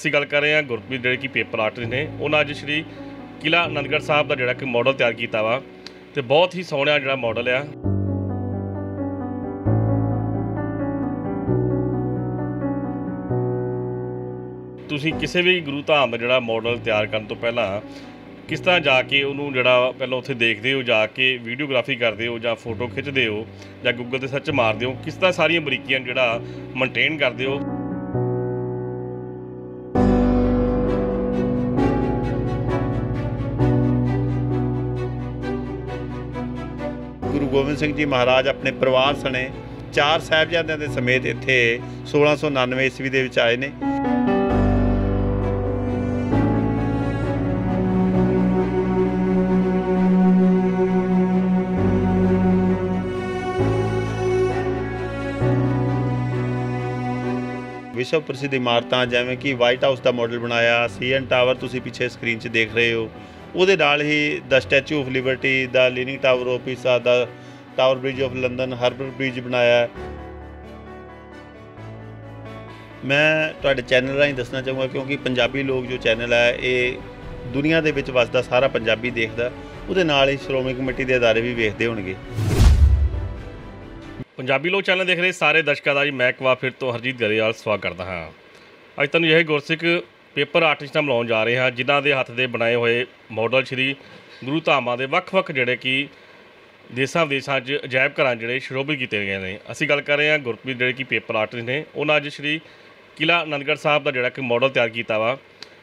ਅਸੀਂ ਗੱਲ ਕਰ ਰਹੇ ਹਾਂ ਗੁਰਪ੍ਰੀਤ ਜਿਹੜੇ ਕਿ ਪੇਪਰ ਆਰਟਿਸਟ ਨੇ। ਉਹਨਾਂ ਅੱਜ ਸ਼੍ਰੀ ਕਿਲਾ ਆਨੰਦਗੜ੍ਹ ਸਾਹਿਬ ਦਾ ਜਿਹੜਾ ਕਿ ਮਾਡਲ ਤਿਆਰ ਕੀਤਾ ਵਾ ਤੇ ਬਹੁਤ ਹੀ ਸੋਹਣਾ ਜਿਹੜਾ ਮਾਡਲ ਆ। ਤੁਸੀਂ ਕਿਸੇ ਵੀ ਗੁਰੂ ਧਾਮ ਦਾ ਜਿਹੜਾ ਮਾਡਲ ਤਿਆਰ ਕਰਨ ਤੋਂ ਪਹਿਲਾਂ ਕਿਸ ਤਰ੍ਹਾਂ ਜਾ ਕੇ ਉਹਨੂੰ ਜਿਹੜਾ ਪਹਿਲਾਂ ਉੱਥੇ ਦੇਖਦੇ ਹੋ, ਜਾ ਕੇ ਵੀਡੀਓਗ੍ਰਾਫੀ ਕਰਦੇ ਹੋ ਜਾਂ ਫੋਟੋ ਖਿੱਚਦੇ ਹੋ ਜਾਂ ਗੂਗਲ ਤੇ ਸਰਚ ਮਾਰਦੇ ਹੋ, ਕਿਸ ਤਰ੍ਹਾਂ ਸਾਰੀਆਂ ਬਰੀਕੀਆਂ ਜਿਹੜਾ ਮੇਨਟੇਨ ਕਰਦੇ ਹੋ? ਗੁਰੂ ਗੋਬਿੰਦ ਸਿੰਘ ਜੀ ਮਹਾਰਾਜ ਆਪਣੇ ਪਰਿਵਾਰ ਸਣੇ ਚਾਰ ਸਾਹਿਬਜ਼ਾਦਿਆਂ ਦੇ ਸਮੇਤ ਇੱਥੇ 1699 ਈਸਵੀ ਦੇ ਵਿੱਚ ਆਏ ਨੇ। ਵਿਸ਼ਵ ਪ੍ਰਸਿੱਧ ਇਮਾਰਤਾਂ ਜਿਵੇਂ ਕਿ ਵਾਈਟ ਹਾਊਸ ਦਾ ਮਾਡਲ ਬਣਾਇਆ ਸੀਐਨ ਟਾਵਰ ਤੁਸੀਂ ਪਿੱਛੇ ਸਕਰੀਨ 'ਚ ਦੇਖ ਰਹੇ ਹੋ। ਉਹਦੇ ਨਾਲ ਹੀ ਦਾ ਸਟੈਚੂ ਆਫ ਲਿਬਰਟੀ ਦਾ leaning tower of Pisa the tower bridge of London harbour bridge ਬਣਾਇਆ ਮੈਂ ਤੁਹਾਡੇ ਚੈਨਲ ਰਾਹੀਂ ਦੱਸਣਾ ਚਾਹੂੰਗਾ ਕਿਉਂਕਿ ਪੰਜਾਬੀ ਲੋਕ ਜੋ ਚੈਨਲ ਹੈ, ਇਹ ਦੁਨੀਆ ਦੇ ਵਿੱਚ ਵਸਦਾ, ਸਾਰਾ ਪੰਜਾਬੀ ਦੇਖਦਾ। ਉਹਦੇ ਨਾਲ ਹੀ ਸ਼੍ਰੋਮਣੀ ਕਮੇਟੀ ਦੇ ਅਦਾਰੇ ਵੀ ਵੇਖਦੇ ਹੋਣਗੇ। ਪੰਜਾਬੀ ਲੋਕ ਚੈਨਲ ਦੇਖ ਰਹੇ ਸਾਰੇ ਦਰਸ਼ਕਾਂ ਦਾ ਜੀ, ਮੈਂ ਇੱਕ ਵਾਰ ਫਿਰ ਤੋਂ ਹਰਜੀਤ ਗਰੇਵਾਲ ਸਵਾਗਤ ਕਰਦਾ ਹਾਂ। ਅੱਜ ਤੁਹਾਨੂੰ ਇਹ ਗੁਰਸਿੱਖ ਪੇਪਰ ਆਰਟਿਸਟਾਂ ਬਣਾਉਣ ਜਾ ਰਹੇ ਹਾਂ, ਜਿਨ੍ਹਾਂ ਦੇ ਹੱਥ ਦੇ ਬਣਾਏ ਹੋਏ ਮਾਡਲ ਸ਼੍ਰੀ ਗੁਰੂ ਧਾਮਾਂ ਦੇ ਵੱਖ-ਵੱਖ ਜਿਹੜੇ ਕਿ ਦੇਸਾਂ ਵਿਦੇਸਾਂ 'ਚ ਅਜਾਇਬ ਘਰਾਂ ਜਿਹੜੇ ਸ਼ਰੋਬੀ ਕੀਤੇ ਗਏ ਨੇ। ਅਸੀਂ ਗੱਲ ਕਰ ਰਹੇ ਹਾਂ ਗੁਰਪ੍ਰੀਤ ਜਿਹੜੇ ਕਿ ਪੇਪਰ ਆਰਟਿਸਟ ਨੇ। ਉਹਨਾਂ ਅੱਜ ਸ਼੍ਰੀ ਕਿਲਾ ਆਨੰਦਗੜ੍ਹ ਸਾਹਿਬ ਦਾ ਜਿਹੜਾ ਕਿ ਮਾਡਲ ਤਿਆਰ ਕੀਤਾ ਵਾ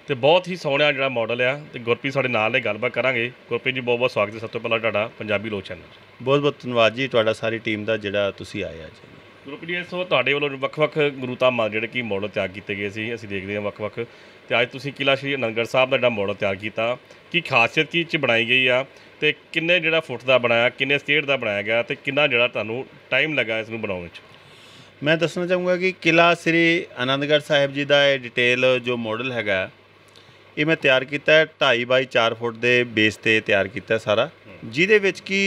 ਤੇ ਬਹੁਤ ਹੀ ਸੋਹਣਾ ਜਿਹੜਾ ਮਾਡਲ ਆ ਤੇ ਗੁਰਪ੍ਰੀਤ ਸਾਡੇ ਨਾਲ ਨੇ ਗੱਲਬਾਤ ਕਰਾਂਗੇ। ਗੁਰਪ੍ਰੀਤ ਜੀ, ਬਹੁਤ ਬਹੁਤ ਸਵਾਗਤ ਹੈ ਸਭ ਤੋਂ ਪਹਿਲਾਂ ਤੁਹਾਡਾ ਪੰਜਾਬੀ ਲੋਕ ਚੈਨਲ 'ਚ। ਬਹੁਤ ਬਹੁਤ ਧੰਨਵਾਦ ਜੀ, ਤੁਹਾਡਾ ਸਾਰੀ ਟੀਮ ਦਾ ਜਿਹੜਾ ਤੁਸੀਂ ਆਏ ਅੱਜ। ਗੁਰਪ੍ਰੀਤ ਜੀ ਸੋ ਤੁਹਾਡੇ ਵੱਲੋਂ ਵੱਖ-ਵੱਖ ਗੁਰੂ ਧਾਮਾਂ ਜਿਹੜੇ ਕਿ ਮਾਡਲ ਤਿਆਰ ਕੀਤੇ ਗਏ ਸੀ, ਅਸੀਂ ਦੇਖਦੇ ਹਾਂ ਵੱਖ-ਵੱਖ। ਤੇ ਅੱਜ ਤੁਸੀਂ ਕਿਲਾ ਸ਼੍ਰੀ ਅਨੰਦਗੜ੍ਹ ਸਾਹਿਬ ਦਾ ਜਿਹੜਾ ਮਾਡਲ ਤਿਆਰ ਕੀਤਾ, ਕੀ ਖਾਸੀਅਤ ਕੀ ਚ ਬਣਾਈ ਗਈ ਆ, ਤੇ ਕਿੰਨੇ ਜਿਹੜਾ ਫੁੱਟ ਦਾ ਬਣਾਇਆ, ਕਿੰਨੇ ਸਟੇਟ ਦਾ ਬਣਾਇਆ ਗਿਆ, ਤੇ ਕਿੰਨਾ ਜਿਹੜਾ ਤੁਹਾਨੂੰ ਟਾਈਮ ਲੱਗਾ ਇਸ ਨੂੰ ਬਣਾਉਣ ਵਿੱਚ ਮੈਂ ਦੱਸਣਾ ਚਾਹੂੰਗਾ ਕਿ ਕਿਲਾ ਸ੍ਰੀ ਆਨੰਦਗੜ੍ਹ ਸਾਹਿਬ ਜੀ ਦਾ ਇਹ ਡਿਟੇਲ ਜੋ ਮਾਡਲ ਹੈਗਾ, ਇਹ ਮੈਂ ਤਿਆਰ ਕੀਤਾ ਹੈ 2.5 ਬਾਈ 4 ਫੁੱਟ ਦੇ ਬੇਸ ਤੇ ਤਿਆਰ ਕੀਤਾ ਹੈ ਸਾਰਾ, ਜਿਹਦੇ ਵਿੱਚ ਕਿ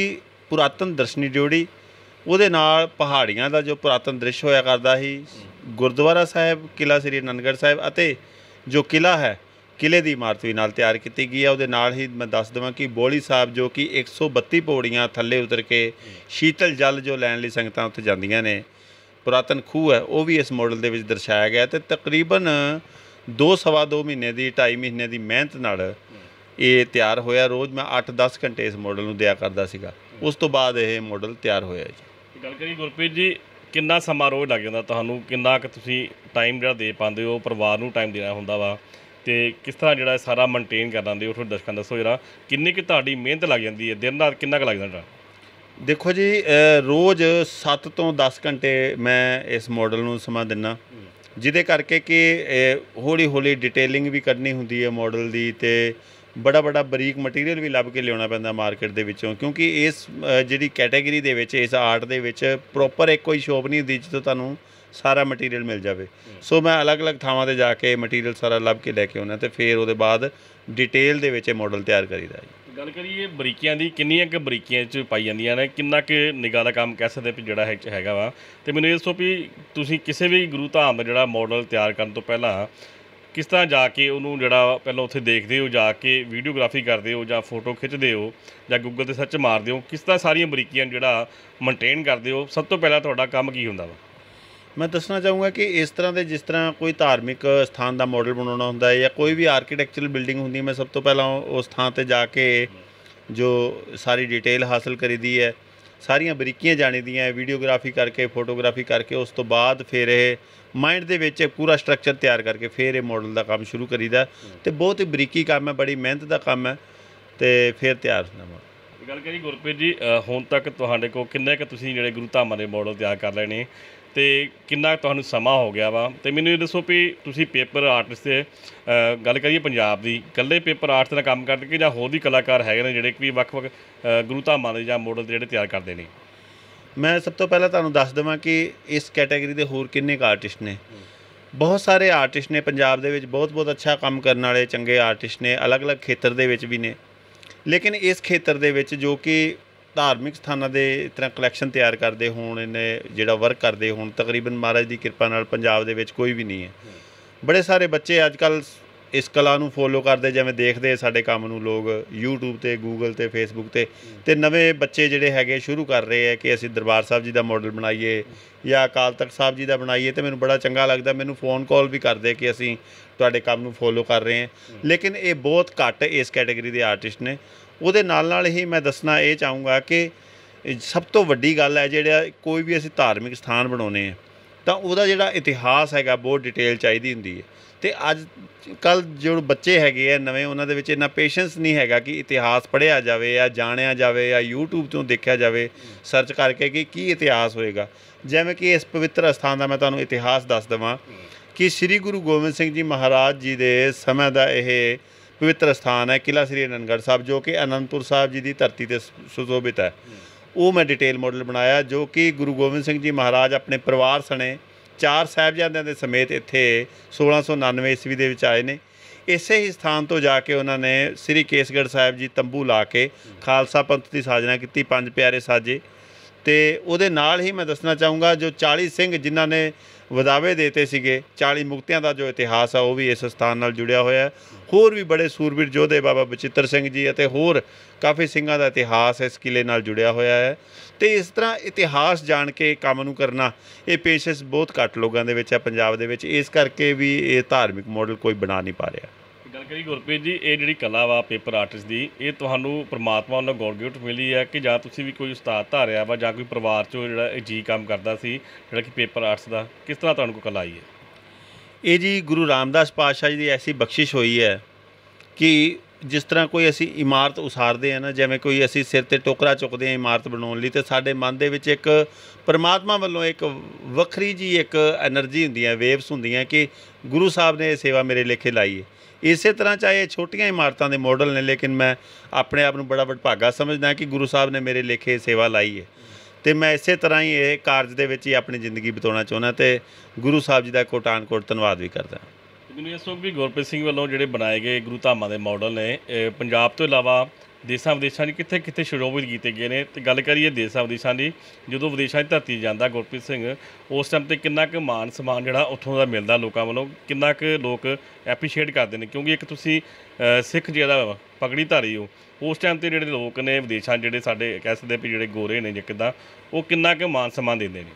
ਪੁਰਾਤਨ ਦਰਸ਼ਨੀ ਜੋੜੀ ਉਹਦੇ ਨਾਲ ਪਹਾੜੀਆਂ ਦਾ ਜੋ ਪੁਰਾਤਨ ਦ੍ਰਿਸ਼ ਹੋਇਆ ਕਰਦਾ ਸੀ, ਗੁਰਦੁਆਰਾ ਸਾਹਿਬ ਕਿਲਾ ਸ੍ਰੀ ਆਨੰਦਗੜ੍ਹ ਸਾਹਿਬ ਅਤੇ ਜੋ ਕਿਲਾ ਹੈ ਕਿਲੇ ਦੀ ਇਮਾਰਤ ਵੀ ਨਾਲ ਤਿਆਰ ਕੀਤੀ ਗਈ ਹੈ। ਉਹਦੇ ਨਾਲ ਹੀ ਮੈਂ ਦੱਸ ਦਵਾਂ ਕਿ ਬੋਲੀ ਸਾਹਿਬ ਜੋ ਕਿ 132 ਪੌੜੀਆਂ ਥੱਲੇ ਉਤਰ ਕੇ ਸ਼ੀਤਲ ਜਲ ਜੋ ਲੈਣ ਲਈ ਸੰਗਤਾਂ ਉੱਥੇ ਜਾਂਦੀਆਂ ਨੇ, ਪੁਰਾਤਨ ਖੂਹ ਹੈ, ਉਹ ਵੀ ਇਸ ਮਾਡਲ ਦੇ ਵਿੱਚ ਦਰਸਾਇਆ ਗਿਆ ਤੇ ਤਕਰੀਬਨ 2 ਸਵਾ 2 ਮਹੀਨੇ ਦੀ 2.5 ਮਹੀਨੇ ਦੀ ਮਿਹਨਤ ਨਾਲ ਇਹ ਤਿਆਰ ਹੋਇਆ। ਰੋਜ਼ ਮੈਂ 8-10 ਘੰਟੇ ਇਸ ਮਾਡਲ ਨੂੰ ਦਿਆ ਕਰਦਾ ਸੀਗਾ। ਉਸ ਤੋਂ ਬਾਅਦ ਇਹ ਮਾਡਲ ਤਿਆਰ ਹੋਇਆ ਜੀ। ਗੱਲ ਕਰੀਏ ਗੁਰਪ੍ਰੀਤ ਜੀ, ਕਿੰਨਾ ਸਮਾਂ ਰੋਜ਼ ਲੱਗ ਜਾਂਦਾ ਤੁਹਾਨੂੰ? ਕਿੰਨਾ ਕੁ ਤੁਸੀਂ ਟਾਈਮ ਜਿਹੜਾ ਦੇ ਪਾਉਂਦੇ ਹੋ? ਪਰਿਵਾਰ ਨੂੰ ਟਾਈਮ ਦੇਣਾ ਹੁੰਦਾ ਵਾ। ਤੇ ਕਿਸ ਤਰ੍ਹਾਂ ਜਿਹੜਾ ਸਾਰਾ ਮੇਨਟੇਨ ਕਰ ਲੈਂਦੇ ਹੋ? ਤੁਹਾਡੇ ਦਰਸ਼ਕਾਂ ਦੱਸੋ ਜਰਾ, ਕਿੰਨੀ ਕੁ ਤੁਹਾਡੀ ਮਿਹਨਤ ਲੱਗ ਜਾਂਦੀ ਹੈ? ਦਿਨ ਰਾਤ ਕਿੰਨਾ ਕੁ ਲੱਗ ਜਾਂਦਾ ਦੇਖੋ ਜੀ ਰੋਜ਼ 7 ਤੋਂ 10 ਘੰਟੇ ਮੈਂ ਇਸ ਮਾਡਲ ਨੂੰ ਸਮਾਂ ਦਿੰਨਾ। ਜਿਹਦੇ ਕਰਕੇ ਕਿ ਹੌਲੀ ਹੌਲੀ ਡਿਟੇਲਿੰਗ ਵੀ ਕਰਨੀ ਹੁੰਦੀ ਹੈ ਮਾਡਲ ਦੀ ਤੇ ਬੜਾ ਬੜਾ ਬਰੀਕ ਮਟੀਰੀਅਲ ਵੀ ਲੱਭ ਕੇ ਲਿਆਉਣਾ ਪੈਂਦਾ ਮਾਰਕੀਟ ਦੇ ਵਿੱਚੋਂ, ਕਿਉਂਕਿ ਇਸ ਜਿਹੜੀ ਕੈਟਾਗਰੀ ਦੇ ਵਿੱਚ, ਇਸ ਆਰਟ ਦੇ ਵਿੱਚ ਪ੍ਰੋਪਰ ਇੱਕ ਕੋਈ ਸ਼ੋਪ ਨਹੀਂ ਹੁੰਦੀ ਜਿੱਥੋਂ ਤੁਹਾਨੂੰ ਸਾਰਾ ਮਟੀਰੀਅਲ ਮਿਲ ਜਾਵੇ। ਸੋ ਮੈਂ ਅਲੱਗ-ਅਲੱਗ ਥਾਵਾਂ ਤੇ ਜਾ ਕੇ ਮਟੀਰੀਅਲ ਸਾਰਾ ਲੱਭ ਕੇ ਲੈ ਕੇ ਆਉਣਾ ਤੇ ਫਿਰ ਉਹਦੇ ਬਾਅਦ ਡਿਟੇਲ ਦੇ ਵਿੱਚ ਇਹ ਮਾਡਲ ਤਿਆਰ ਕਰੀਦਾ ਜੀ ਗੱਲ ਕਰੀਏ ਬਰੀਕੀਆਂ ਦੀ, ਕਿੰਨੀਆਂ ਕੁ ਬਰੀਕੀਆਂ ਚ ਪਾਈ ਜਾਂਦੀਆਂ ਨੇ, ਕਿੰਨਾ ਕੁ ਨਿਗਾਹ ਦਾ ਕੰਮ ਕਹਿ ਸਕਦੇ ਵੀ ਜਿਹੜਾ ਹੈ ਹੈਗਾ ਵਾ। ਤੇ ਮੈਨੂੰ ਇਹ ਦੱਸੋ ਵੀ ਤੁਸੀਂ ਕਿਸੇ ਵੀ ਗੁਰੂ ਧਾਮ ਦਾ ਜਿਹੜਾ ਮਾਡਲ ਤਿਆਰ ਕਰਨ ਤੋਂ ਪਹਿਲਾਂ ਕਿਸ ਤਰ੍ਹਾਂ ਜਾ ਕੇ ਉਹਨੂੰ ਜਿਹੜਾ ਪਹਿਲਾਂ ਉੱਥੇ ਦੇਖਦੇ ਹੋ, ਜਾ ਕੇ ਵੀਡੀਓਗ੍ਰਾਫੀ ਕਰਦੇ ਹੋ ਜਾਂ ਫੋਟੋ ਖਿੱਚਦੇ ਹੋ ਜਾਂ ਗੂਗਲ ਤੇ ਸਰਚ ਮਾਰਦੇ ਹੋ, ਕਿਸ ਤਰ੍ਹਾਂ ਸਾਰੀਆਂ ਬਰੀਕੀਆਂ ਜਿਹੜਾ ਮੇਨਟੇਨ ਕਰਦੇ ਹੋ? ਸਭ ਤੋਂ ਪਹਿਲਾਂ ਤੁਹਾਡਾ ਕੰਮ ਕੀ ਹੁੰਦਾ ਵਾ? ਮੈਂ ਦੱਸਣਾ ਚਾਹੂੰਗਾ ਕਿ ਇਸ ਤਰ੍ਹਾਂ ਦੇ ਜਿਸ ਤਰ੍ਹਾਂ ਕੋਈ ਧਾਰਮਿਕ ਸਥਾਨ ਦਾ ਮਾਡਲ ਬਣਾਉਣਾ ਹੁੰਦਾ ਹੈ ਜਾਂ ਕੋਈ ਵੀ ਆਰਕੀਟੈਕਚਰਲ ਬਿਲਡਿੰਗ ਹੁੰਦੀ ਹੈ, ਮੈਂ ਸਭ ਤੋਂ ਪਹਿਲਾਂ ਉਸ ਥਾਂ ਤੇ ਜਾ ਕੇ ਜੋ ਸਾਰੀ ਡਿਟੇਲ ਹਾਸਲ ਕਰੀਦੀ ਹੈ। ਸਾਰੀਆਂ ਬਰੀਕੀਆਂ ਜਾਣੀਦੀਆਂ ਦੀਆਂ ਵੀਡੀਓਗ੍ਰਾਫੀ ਕਰਕੇ, ਫੋਟੋਗ੍ਰਾਫੀ ਕਰਕੇ, ਉਸ ਤੋਂ ਬਾਅਦ ਫਿਰ ਇਹ ਮਾਈਂਡ ਦੇ ਵਿੱਚ ਪੂਰਾ ਸਟਰਕਚਰ ਤਿਆਰ ਕਰਕੇ ਫਿਰ ਇਹ ਮਾਡਲ ਦਾ ਕੰਮ ਸ਼ੁਰੂ ਕਰੀਦਾ। ਤੇ ਬਹੁਤ ਹੀ ਬਰੀਕੀ ਕੰਮ ਹੈ, ਬੜੀ ਮਿਹਨਤ ਦਾ ਕੰਮ ਹੈ ਤੇ ਫਿਰ ਤਿਆਰ ਹੁੰਦਾ ਮਾਡਲ ਗੱਲ ਕਰੀ ਗੁਰਪ੍ਰੀਤ ਜੀ ਹੁਣ ਤੱਕ ਤੁਹਾਡੇ ਕੋਲ ਕਿੰਨੇ ਕੁ ਤੁਸੀਂ ਜਿਹੜੇ ਗੁਰੂ ਧਾਮਾਂ ਦੇ ਮਾਡਲ ਤਿਆਰ ਕਰ ਲਏ ਨੇ ਤੇ ਕਿੰਨਾ ਕੁ ਤੁਹਾਨੂੰ ਸਮਾਂ ਹੋ ਗਿਆ ਵਾ? ਤੇ ਮੈਨੂੰ ਇਹ ਦੱਸੋ ਵੀ ਤੁਸੀਂ ਪੇਪਰ ਆਰਟਿਸਟ ਤੇ ਗੱਲ ਕਰੀਏ ਪੰਜਾਬ ਦੀ, ਇਕੱਲੇ ਪੇਪਰ ਆਰਟਿਸਟ ਦਾ ਕੰਮ ਕਰਦੇ ਕਿ ਜਾਂ ਹੋਰ ਵੀ ਕਲਾਕਾਰ ਹੈਗੇ ਨੇ ਜਿਹੜੇ ਕਿ ਵੱਖ-ਵੱਖ ਗੁਰੂ ਧਾਮਾਂ ਦੇ ਜਾਂ ਮਾਡਲ ਜਿਹੜੇ ਤਿਆਰ ਕਰਦੇ ਨੇ? ਮੈਂ ਸਭ ਤੋਂ ਪਹਿਲਾਂ ਤੁਹਾਨੂੰ ਦੱਸ ਦੇਵਾਂ ਕਿ ਇਸ ਕੈਟਾਗਰੀ ਦੇ ਹੋਰ ਕਿੰਨੇ ਕੁ ਆਰਟਿਸਟ ਨੇ। ਬਹੁਤ ਸਾਰੇ ਆਰਟਿਸਟ ਨੇ ਪੰਜਾਬ ਦੇ ਵਿੱਚ ਬਹੁਤ ਬਹੁਤ ਅੱਛਾ ਕੰਮ ਕਰਨ ਵਾਲੇ ਚੰਗੇ ਆਰਟਿਸਟ ਨੇ, ਅਲੱਗ-ਅਲੱਗ ਖੇਤਰ ਦੇ ਵਿੱਚ ਵੀ ਨੇ। ਲੇਕਿਨ ਇਸ ਖੇਤਰ ਦੇ ਵਿੱਚ ਜੋ ਕਿ ਧਾਰਮਿਕ ਸਥਾਨਾਂ ਦੇ ਇਸ ਤਰ੍ਹਾਂ ਕਲੈਕਸ਼ਨ ਤਿਆਰ ਕਰਦੇ ਹੋਣ, ਇਹਨੇ ਜਿਹੜਾ ਵਰਕ ਕਰਦੇ ਹੋਣ, ਤਕਰੀਬਨ ਮਹਾਰਾਜ ਦੀ ਕਿਰਪਾ ਨਾਲ ਪੰਜਾਬ ਦੇ ਵਿੱਚ ਕੋਈ ਵੀ ਨਹੀਂ ਹੈ। ਬੜੇ ਸਾਰੇ ਬੱਚੇ ਅੱਜ ਕੱਲ ਇਸ ਕਲਾ ਨੂੰ ਫੋਲੋ ਕਰਦੇ, ਜਿਵੇਂ ਦੇਖਦੇ ਸਾਡੇ ਕੰਮ ਨੂੰ ਲੋਕ, YouTube ਤੇ, Google ਤੇ, Facebook ਤੇ। ਤੇ ਨਵੇਂ ਬੱਚੇ ਜਿਹੜੇ ਹੈਗੇ ਸ਼ੁਰੂ ਕਰ ਰਹੇ ਆ ਕਿ ਅਸੀਂ ਦਰਬਾਰ ਸਾਹਿਬ ਜੀ ਦਾ ਮਾਡਲ ਬਣਾਈਏ ਜਾਂ ਅਕਾਲ ਤਖਤ ਸਾਹਿਬ ਜੀ ਦਾ ਬਣਾਈਏ, ਤੇ ਮੈਨੂੰ ਬੜਾ ਚੰਗਾ ਲੱਗਦਾ, ਮੈਨੂੰ ਫੋਨ ਕਾਲ ਵੀ ਕਰਦੇ ਕਿ ਅਸੀਂ ਤੁਹਾਡੇ ਕੰਮ ਨੂੰ ਫੋਲੋ ਕਰ ਰਹੇ ਹਾਂ। ਲੇਕਿਨ ਇਹ ਬਹੁਤ ਘੱਟ ਇਸ ਕੈਟਾਗਰੀ ਦੇ ਆਰਟਿਸਟ ਨੇ। ਉਹਦੇ ਨਾਲ ਨਾਲ ਹੀ ਮੈਂ ਦੱਸਣਾ ਇਹ ਚਾਹੂੰਗਾ ਕਿ ਸਭ ਤੋਂ ਵੱਡੀ ਗੱਲ ਹੈ ਜਿਹੜਾ ਕੋਈ ਵੀ ਅਸੀਂ ਧਾਰਮਿਕ ਸਥਾਨ ਬਣਾਉਨੇ ਆ ਤਾਂ ਉਹਦਾ ਜਿਹੜਾ ਇਤਿਹਾਸ ਹੈਗਾ ਬਹੁਤ ਡਿਟੇਲ ਚਾਹੀਦੀ ਹੁੰਦੀ ਹੈ। ਤੇ ਅੱਜ ਕੱਲ ਜੋ ਬੱਚੇ ਹੈਗੇ ਆ ਨਵੇਂ, ਉਹਨਾਂ ਦੇ ਵਿੱਚ ਇੰਨਾ ਪੇਸ਼ੈਂਸ ਨਹੀਂ ਹੈਗਾ ਕਿ ਇਤਿਹਾਸ ਪੜ੍ਹਿਆ ਜਾਵੇ ਜਾਂ ਜਾਣਿਆ ਜਾਵੇ ਜਾਂ YouTube ਤੋਂ ਦੇਖਿਆ ਜਾਵੇ ਸਰਚ ਕਰਕੇ ਕਿ ਕੀ ਇਤਿਹਾਸ ਹੋਏਗਾ। ਜਿਵੇਂ ਕਿ ਇਸ ਪਵਿੱਤਰ ਸਥਾਨ ਦਾ ਮੈਂ ਤੁਹਾਨੂੰ ਇਤਿਹਾਸ ਦੱਸ ਦਵਾਂ ਕਿ ਸ੍ਰੀ ਗੁਰੂ ਗੋਬਿੰਦ ਸਿੰਘ ਜੀ ਮਹਾਰਾਜ ਜੀ ਦੇ ਸਮੇਂ ਦਾ ਇਹ ਪਵਿੱਤਰ ਸਥਾਨ ਹੈ ਕਿਲਾ ਸ੍ਰੀ ਅਨੰਦਗੜ੍ਹ ਸਾਹਿਬ ਜੋ ਕਿ ਅਨੰਦਪੁਰ ਸਾਹਿਬ ਜੀ ਦੀ ਧਰਤੀ ਤੇ ਸੁਸ਼ੋਭਿਤ ਹੈ। ਉਹ ਮੈਂ ਡਿਟੇਲ ਮਾਡਲ ਬਣਾਇਆ ਜੋ ਕਿ ਗੁਰੂ ਗੋਬਿੰਦ ਸਿੰਘ ਜੀ ਮਹਾਰਾਜ ਆਪਣੇ ਪਰਿਵਾਰ ਸਣੇ ਚਾਰ ਸਾਹਿਬਜ਼ਾਦਿਆਂ ਦੇ ਸਮੇਤ ਇੱਥੇ 1699 ਈਸਵੀ ਦੇ ਵਿੱਚ ਆਏ ਨੇ। ਇਸੇ ਹੀ ਸਥਾਨ ਤੋਂ ਜਾ ਕੇ ਉਹਨਾਂ ਨੇ ਸ੍ਰੀ ਕੇਸਗੜ੍ਹ ਸਾਹਿਬ ਜੀ ਤੰਬੂ ਲਾ ਕੇ ਖਾਲਸਾ ਪੰਥ ਦੀ ਸਾਜਨਾ ਕੀਤੀ ਪੰਜ ਪਿਆਰੇ ਸਾਜੇ। ਤੇ ਉਹਦੇ ਨਾਲ ਹੀ ਮੈਂ ਦੱਸਣਾ ਚਾਹੂੰਗਾ ਜੋ 40 ਸਿੰਘ ਜਿਨ੍ਹਾਂ ਨੇ ਵਧਾਵੇ ਦੇਤੇ ਸੀਗੇ। 40 ਮੁਕਤਿਆਂ ਦਾ ਜੋ ਇਤਿਹਾਸ ਆ, ਉਹ ਵੀ ਇਸ ਸਥਾਨ ਨਾਲ ਜੁੜਿਆ ਹੋਇਆ ਹੈ। ਹੋਰ ਵੀ ਬੜੇ ਸੂਰਬੀਰ ਯੋਧੇ ਬਾਬਾ ਬਚਿੱਤਰ ਸਿੰਘ ਜੀ ਅਤੇ ਹੋਰ ਕਾਫੀ ਸਿੰਘਾਂ ਦਾ ਇਤਿਹਾਸ ਇਸ ਕਿਲੇ ਨਾਲ ਜੁੜਿਆ ਹੋਇਆ ਹੈ। ਤੇ ਇਸ ਤਰ੍ਹਾਂ ਇਤਿਹਾਸ ਜਾਣ ਕੇ ਕੰਮ ਨੂੰ ਕਰਨਾ, ਇਹ ਪੇਸ਼ੈਂਸ ਬਹੁਤ ਘੱਟ ਲੋਕਾਂ ਦੇ ਵਿੱਚ ਹੈ। ਪੰਜਾਬ ਦੇ ਵਿੱਚ ਇਸ ਕਰਕੇ ਵੀ ਇਹ ਧਾਰਮਿਕ ਮਾਡਲ ਕੋਈ ਬਣਾ ਨਹੀਂ ਪਾ ਰਿਹਾ। ਕਰੀ ਗੁਰਪ੍ਰੀਤ ਜੀ, ਇਹ ਜਿਹੜੀ ਕਲਾ ਵਾ ਪੇਪਰ ਆਰਟਿਸਟ ਦੀ, ਇਹ ਤੁਹਾਨੂੰ ਪ੍ਰਮਾਤਮਾ ਵੱਲੋਂ ਗੋਡ ਗਿਫਟ ਮਿਲੀ ਹੈ ਕਿ ਜਾਂ ਤੁਸੀਂ ਵੀ ਕੋਈ ਉਸਤਾਦ ਧਾਰਿਆ ਵਾ ਜਾਂ ਕੋਈ ਪਰਿਵਾਰ ਚੋਂ ਜਿਹੜਾ ਇਹ ਜੀ ਕੰਮ ਕਰਦਾ ਸੀ, ਜਿਹੜਾ ਕਿ ਪੇਪਰ ਆਰਟਸ ਦਾ, ਕਿਸ ਤਰ੍ਹਾਂ ਤੁਹਾਨੂੰ ਕੋ ਕਲਾ ਆਈ ਹੈ? ਇਹ ਜੀ ਗੁਰੂ ਰਾਮਦਾਸ ਪਾਤਸ਼ਾਹ ਜੀ ਦੀ ਐਸੀ ਬਖਸ਼ਿਸ਼ ਹੋਈ ਹੈ ਕਿ ਜਿਸ ਤਰ੍ਹਾਂ ਕੋਈ ਅਸੀਂ ਇਮਾਰਤ ਉਸਾਰਦੇ ਆ ਨਾ, ਜਿਵੇਂ ਕੋਈ ਅਸੀਂ ਸਿਰ ਤੇ ਟੋਕਰਾ ਚੁੱਕਦੇ ਆ ਇਮਾਰਤ ਬਣਾਉਣ ਲਈ, ਤੇ ਸਾਡੇ ਮਨ ਦੇ ਵਿੱਚ ਇੱਕ ਪਰਮਾਤਮਾ ਵੱਲੋਂ ਇੱਕ ਵੱਖਰੀ ਜੀ ਇੱਕ એનર્ਜੀ ਹੁੰਦੀ ਹੈ ਵੇਵਸ ਹੁੰਦੀਆਂ ਕਿ ਗੁਰੂ ਸਾਹਿਬ ਨੇ ਇਹ ਸੇਵਾ ਮੇਰੇ ਲੇਖੇ ਲਾਈ ਹੈ। ਇਸੇ ਤਰ੍ਹਾਂ ਚਾਹੇ ਇਹ ਛੋਟੀਆਂ ਇਮਾਰਤਾਂ ਦੇ ਮਾਡਲ ਨੇ, ਲੇਕਿਨ ਮੈਂ ਆਪਣੇ ਆਪ ਨੂੰ ਬੜਾ ਵਡਭਾਗਾ ਸਮਝਦਾ ਕਿ ਗੁਰੂ ਸਾਹਿਬ ਨੇ ਮੇਰੇ ਲੇਖੇ ਸੇਵਾ ਲਾਈ ਹੈ। ਤੇ ਮੈਂ ਇਸੇ ਤਰ੍ਹਾਂ ਹੀ ਇਹ ਕਾਰਜ ਦੇ ਵਿੱਚ ਹੀ ਆਪਣੀ ਜ਼ਿੰਦਗੀ ਬਿਤਾਉਣਾ ਚਾਹੁੰਦਾ ਤੇ ਗੁਰੂ ਸਾਹਿਬ ਜੀ ਦਾ ਕੋਟਾਨ ਕੋਟ ਧੰਨਵਾਦ ਵੀ ਕਰਦਾ ਤੇ ਮੈਨੂੰ ਇਸ ਵਕਤ ਵੀ ਗੁਰਪ੍ਰੀਤ ਸਿੰਘ ਵੱਲੋਂ ਜਿਹੜੇ ਬਣਾਏ ਗਏ ਗੁਰੂ ਧਾਮਾਂ ਦੇ ਮਾਡਲ ਨੇ ਪੰਜਾਬ ਤੋਂ ਇਲਾਵਾ ਦੇਸਾਂ ਵਿਦੇਸ਼ਾਂ 'ਚ ਕਿੱਥੇ ਕਿੱਥੇ ਸ਼ੁਰੂਆਤ ਕੀਤੇ ਗਏ ਨੇ। ਤੇ ਗੱਲ ਕਰੀਏ ਦੇਸਾਂ ਵਿਦੇਸ਼ਾਂ ਦੀ, ਜਦੋਂ ਵਿਦੇਸ਼ਾਂ 'ਚ ਧਰਤੀ ਜਾਂਦਾ ਗੁਰਪ੍ਰੀਤ ਸਿੰਘ, ਉਸ ਟਾਈਮ ਤੇ ਕਿੰਨਾ ਕੁ ਮਾਨ ਸਨਮਾਨ ਜਿਹੜਾ ਉੱਥੋਂ ਦਾ ਮਿਲਦਾ ਲੋਕਾਂ ਵੱਲੋਂ, ਕਿੰਨਾ ਕੁ ਲੋਕ ਐਪਰੀਸ਼ੀਏਟ ਕਰਦੇ ਨੇ? ਕਿਉਂਕਿ ਇੱਕ ਤੁਸੀਂ ਸਿੱਖ ਜਿਹੜਾ ਪਗੜੀ ਧਾਰੀ ਹੋ, ਉਸ ਟਾਈਮ ਤੇ ਜਿਹੜੇ ਲੋਕ ਨੇ ਵਿਦੇਸ਼ਾਂ, ਜਿਹੜੇ ਸਾਡੇ ਕਹਿ ਸਕਦੇ ਵੀ ਜਿਹੜੇ ਗੋਰੇ ਨੇ ਜਾਂ ਕਿੱਦਾਂ ਉਹ ਕਿੰਨਾ ਕੁ ਮਾਨ ਸਨਮਾਨ ਦਿੰਦੇ ਨੇ?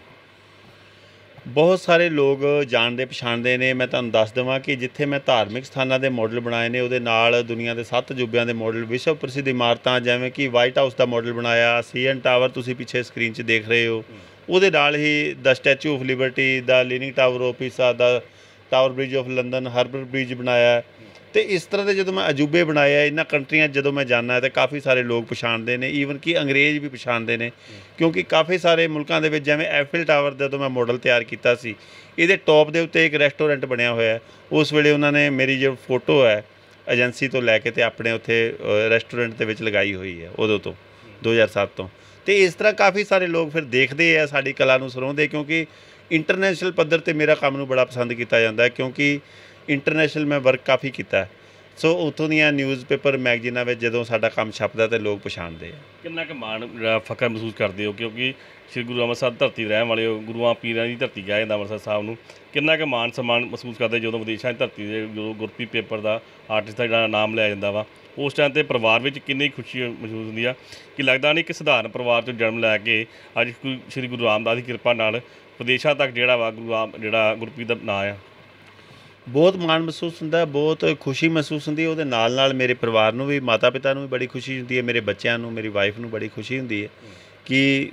ਬਹੁਤ ਸਾਰੇ ਲੋਕ ਜਾਣਦੇ, ਪਛਾਣਦੇ ਨੇ। ਮੈਂ ਤੁਹਾਨੂੰ ਦੱਸ ਦੇਵਾਂ ਕਿ ਜਿੱਥੇ ਮੈਂ ਧਾਰਮਿਕ ਸਥਾਨਾਂ ਦੇ ਮਾਡਲ ਬਣਾਏ ਨੇ, ਉਹਦੇ ਨਾਲ ਦੁਨੀਆ ਦੇ ਸੱਤ ਅਜੂਬਿਆਂ ਦੇ ਮਾਡਲ ਵਿਸ਼ਵ ਪ੍ਰਸਿੱਧ ਇਮਾਰਤਾਂ, ਜਿਵੇਂ ਕਿ ਵਾਈਟ ਹਾਊਸ ਦਾ ਮਾਡਲ ਬਣਾਇਆ ਸੀਐਨ ਟਾਵਰ ਤੁਸੀਂ ਪਿੱਛੇ ਸਕਰੀਨ 'ਚ ਦੇਖ ਰਹੇ ਹੋ। ਉਹਦੇ ਨਾਲ ਹੀ ਦਾ ਸਟੈਚੂ ਆਫ ਲਿਬਰਟੀ ਦਾ leaning tower of Pisa the tower bridge of London harbour bridge ਬਣਾਇਆ। ਤੇ ਇਸ ਤਰ੍ਹਾਂ ਦੇ ਜਦੋਂ ਮੈਂ ਅਜੂਬੇ ਬਣਾਏ ਆ, ਇਹਨਾਂ ਕੰਟਰੀਆਂ 'ਚ ਜਦੋਂ ਮੈਂ ਜਾਂਦਾ ਤੇ ਕਾਫੀ ਸਾਰੇ ਲੋਕ ਪਛਾਣਦੇ ਨੇ ਈਵਨ ਕਿ ਅੰਗਰੇਜ਼ ਵੀ ਪਛਾਣਦੇ ਨੇ, ਕਿਉਂਕਿ ਕਾਫੀ ਸਾਰੇ ਮੁਲਕਾਂ ਦੇ ਵਿੱਚ ਜਿਵੇਂ ਐਫਿਲ ਟਾਵਰ ਦਾ ਜਦੋਂ ਮੈਂ ਮਾਡਲ ਤਿਆਰ ਕੀਤਾ ਸੀ, ਇਹਦੇ ਟੌਪ ਦੇ ਉੱਤੇ ਇੱਕ ਰੈਸਟੋਰੈਂਟ ਬਣਿਆ ਹੋਇਆ ਉਸ ਵੇਲੇ ਉਹਨਾਂ ਨੇ ਮੇਰੀ ਜੋ ਫੋਟੋ ਹੈ ਏਜੰਸੀ ਤੋਂ ਲੈ ਕੇ ਤੇ ਆਪਣੇ ਉੱਥੇ ਰੈਸਟੋਰੈਂਟ ਦੇ ਵਿੱਚ ਲਗਾਈ ਹੋਈ ਹੈ, ਉਦੋਂ ਤੋਂ 2007 ਤੋਂ। ਤੇ ਇਸ ਤਰ੍ਹਾਂ ਕਾਫੀ ਸਾਰੇ ਲੋਕ ਫਿਰ ਦੇਖਦੇ ਆ, ਸਾਡੀ ਕਲਾ ਨੂੰ ਸਰੋਂਦੇ, ਕਿਉਂਕਿ ਇੰਟਰਨੈਸ਼ਨਲ ਪੱਧਰ ਤੇ ਮੇਰਾ ਕੰਮ ਨੂੰ ਬੜਾ ਪਸੰਦ ਕੀਤਾ ਜਾਂਦਾ ਹੈ, ਕਿਉਂਕਿ ਇੰਟਰਨੈਸ਼ਨਲ ਮੈਂ ਵਰਕ ਕਾਫੀ ਕੀਤਾ ਸੋ ਉੱਥੋਂ ਦੀਆਂ ਨਿਊਜ਼ਪੇਪਰ ਮੈਗਜ਼ੀਨਾਂ ਵਿੱਚ ਜਦੋਂ ਸਾਡਾ ਕੰਮ ਛਪਦਾ ਤੇ ਲੋਕ ਪਛਾਣਦੇ ਆ। ਕਿੰਨਾ ਕੁ ਮਾਣ, ਜਿਹੜਾ ਫਖਰ ਮਹਿਸੂਸ ਕਰਦੇ ਹੋ? ਕਿਉਂਕਿ ਸ੍ਰੀ ਗੁਰੂ ਅੰਮ੍ਰਿਤਸਰ ਧਰਤੀ ਰਹਿਣ ਵਾਲੇ ਹੋ, ਗੁਰੂਆਂ ਪੀਰਾਂ ਦੀ ਧਰਤੀ ਕਿਹਾ ਜਾਂਦਾ ਅੰਮ੍ਰਿਤਸਰ ਸਾਹਿਬ ਨੂੰ ਕਿੰਨਾ ਕੁ ਮਾਣ, ਸਨਮਾਨ ਮਹਿਸੂਸ ਕਰਦੇ ਜਦੋਂ ਵਿਦੇਸ਼ਾਂ ਦੀ ਧਰਤੀ ਦੇ ਜਦੋਂ ਗੁਰਪ੍ਰੀਤ ਪੇਪਰ ਦਾ ਆਰਟਿਸਟ ਦਾ ਜਿਹੜਾ ਨਾਮ ਲਿਆ ਜਾਂਦਾ ਵਾ, ਉਸ ਟਾਈਮ ਤੇ ਪਰਿਵਾਰ ਵਿੱਚ ਕਿੰਨੀ ਖੁਸ਼ੀ ਮਹਿਸੂਸ ਹੁੰਦੀ ਆ? ਕਿ ਲੱਗਦਾ ਨਹੀਂ ਕਿ ਸਧਾਰਨ ਪਰਿਵਾਰ ਤੋਂ ਜਨਮ ਲੈ ਕੇ ਅੱਜ ਸ੍ਰੀ ਗੁਰੂ ਰਾਮਦਾਸ ਦੀ ਕਿਰਪਾ ਨਾਲ ਵਿਦੇਸ਼ਾਂ ਤੱਕ ਜਿਹੜਾ ਵਾ ਗੁਰੂ ਰਾਮ, ਜਿਹੜਾ ਗੁਰਪ੍ਰੀਤ ਦਾ ਨਾਂ ਆ ਬਹੁਤ ਮਾਣ ਮਹਿਸੂਸ ਹੁੰਦਾ, ਬਹੁਤ ਖੁਸ਼ੀ ਮਹਿਸੂਸ ਹੁੰਦੀ ਹੈ। ਉਹਦੇ ਨਾਲ ਨਾਲ ਮੇਰੇ ਪਰਿਵਾਰ ਨੂੰ ਵੀ ਮਾਤਾ ਪਿਤਾ ਨੂੰ ਵੀ ਬੜੀ ਖੁਸ਼ੀ ਹੁੰਦੀ ਹੈ। ਮੇਰੇ ਬੱਚਿਆਂ ਨੂੰ, ਮੇਰੀ ਵਾਈਫ ਨੂੰ ਬੜੀ ਖੁਸ਼ੀ ਹੁੰਦੀ ਹੈ ਕਿ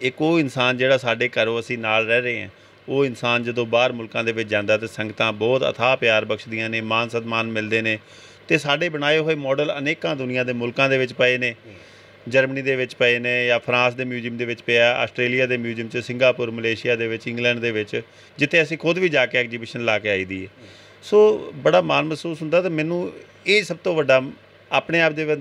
ਇੱਕ ਉਹ ਇਨਸਾਨ ਜਿਹੜਾ ਸਾਡੇ ਘਰੋਂ ਅਸੀਂ ਨਾਲ ਰਹਿ ਰਹੇ ਹਾਂ। ਉਹ ਇਨਸਾਨ ਜਦੋਂ ਬਾਹਰ ਮੁਲਕਾਂ ਦੇ ਵਿੱਚ ਜਾਂਦਾ ਤੇ ਸੰਗਤਾਂ ਬਹੁਤ ਅਥਾਹ ਪਿਆਰ ਬਖਸ਼ਦੀਆਂ ਨੇ ਮਾਨ ਸਨਮਾਨ ਮਿਲਦੇ ਨੇ ਤੇ ਸਾਡੇ ਬਣਾਏ ਹੋਏ ਮਾਡਲ ਅਨੇਕਾਂ ਦੁਨੀਆ ਦੇ ਮੁਲਕਾਂ ਦੇ ਵਿੱਚ ਪਏ ਨੇ। ਜਰਮਨੀ ਦੇ ਵਿੱਚ ਪਏ ਨੇ ਜਾਂ ਫਰਾਂਸ ਦੇ ਮਿਊਜ਼ੀਅਮ ਦੇ ਵਿੱਚ ਪਿਆ, ਆਸਟ੍ਰੇਲੀਆ ਦੇ ਮਿਊਜ਼ੀਅਮ 'ਚ, ਸਿੰਗਾਪੁਰ, ਮਲੇਸ਼ੀਆ ਦੇ ਵਿੱਚ, ਇੰਗਲੈਂਡ ਦੇ ਵਿੱਚ, ਜਿੱਥੇ ਅਸੀਂ ਖੁਦ ਵੀ ਜਾ ਕੇ ਐਗਜੀਬਿਸ਼ਨ ਲਾ ਕੇ ਆਈ ਦੀ ਹੈ। ਸੋ ਬੜਾ ਮਾਣ ਮਹਿਸੂਸ ਹੁੰਦਾ ਤੇ ਮੈਨੂੰ ਇਹ ਸਭ ਤੋਂ ਵੱਡਾ ਆਪਣੇ ਆਪ ਦੇ ਵਿੱਚ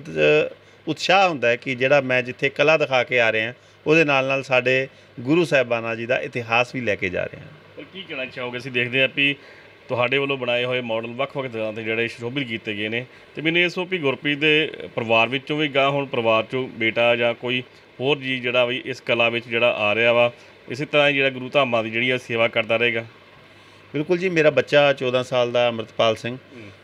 ਉਤਸ਼ਾਹ ਹੁੰਦਾ ਹੈ ਕਿ ਜਿਹੜਾ ਮੈਂ ਜਿੱਥੇ ਕਲਾ ਦਿਖਾ ਕੇ ਆ ਰਿਹਾ ਉਹਦੇ ਨਾਲ ਨਾਲ ਸਾਡੇ ਗੁਰੂ ਸਾਹਿਬਾਨਾ ਜੀ ਦਾ ਇਤਿਹਾਸ ਵੀ ਲੈ ਕੇ ਜਾ ਰਹੇ ਹਾਂ। ਕੀ ਕਹਿਣਾ ਚਾਹੋਗੇ? ਅਸੀਂ ਦੇਖਦੇ ਹਾਂ ਵੀ ਤੁਹਾਡੇ ਵੱਲੋਂ ਬਣਾਏ ਹੋਏ ਮਾਡਲ ਵੱਖ-ਵੱਖ ਤਰ੍ਹਾਂ ਦੇ ਜਿਹੜੇ ਸ਼ੋਭਿਤ ਕੀਤੇ ਗਏ ਨੇ। ਤੇ ਮੈਨੂੰ ਇਸ ਵੀ ਗੁਰਪ੍ਰੀਤ ਦੇ ਪਰਿਵਾਰ ਵਿੱਚੋਂ ਵੀ ਗਾਂ ਹੁਣ ਪਰਿਵਾਰ ਚੋਂ ਬੇਟਾ ਜਾਂ ਕੋਈ ਹੋਰ ਜੀ ਜਿਹੜਾ ਵੀ ਇਸ ਕਲਾ ਵਿੱਚ ਜਿਹੜਾ ਆ ਰਿਹਾ ਵਾ ਇਸੇ ਤਰ੍ਹਾਂ ਜਿਹੜਾ ਗੁਰੂ ਧਾਮਾਂ ਦੀ ਜਿਹੜੀ ਆ ਸੇਵਾ ਕਰਦਾ ਰਹੇਗਾ? ਬਿਲਕੁਲ ਜੀ ਮੇਰਾ ਬੱਚਾ 14 ਸਾਲ ਦਾ ਅਮਰਤਪਾਲ ਸਿੰਘ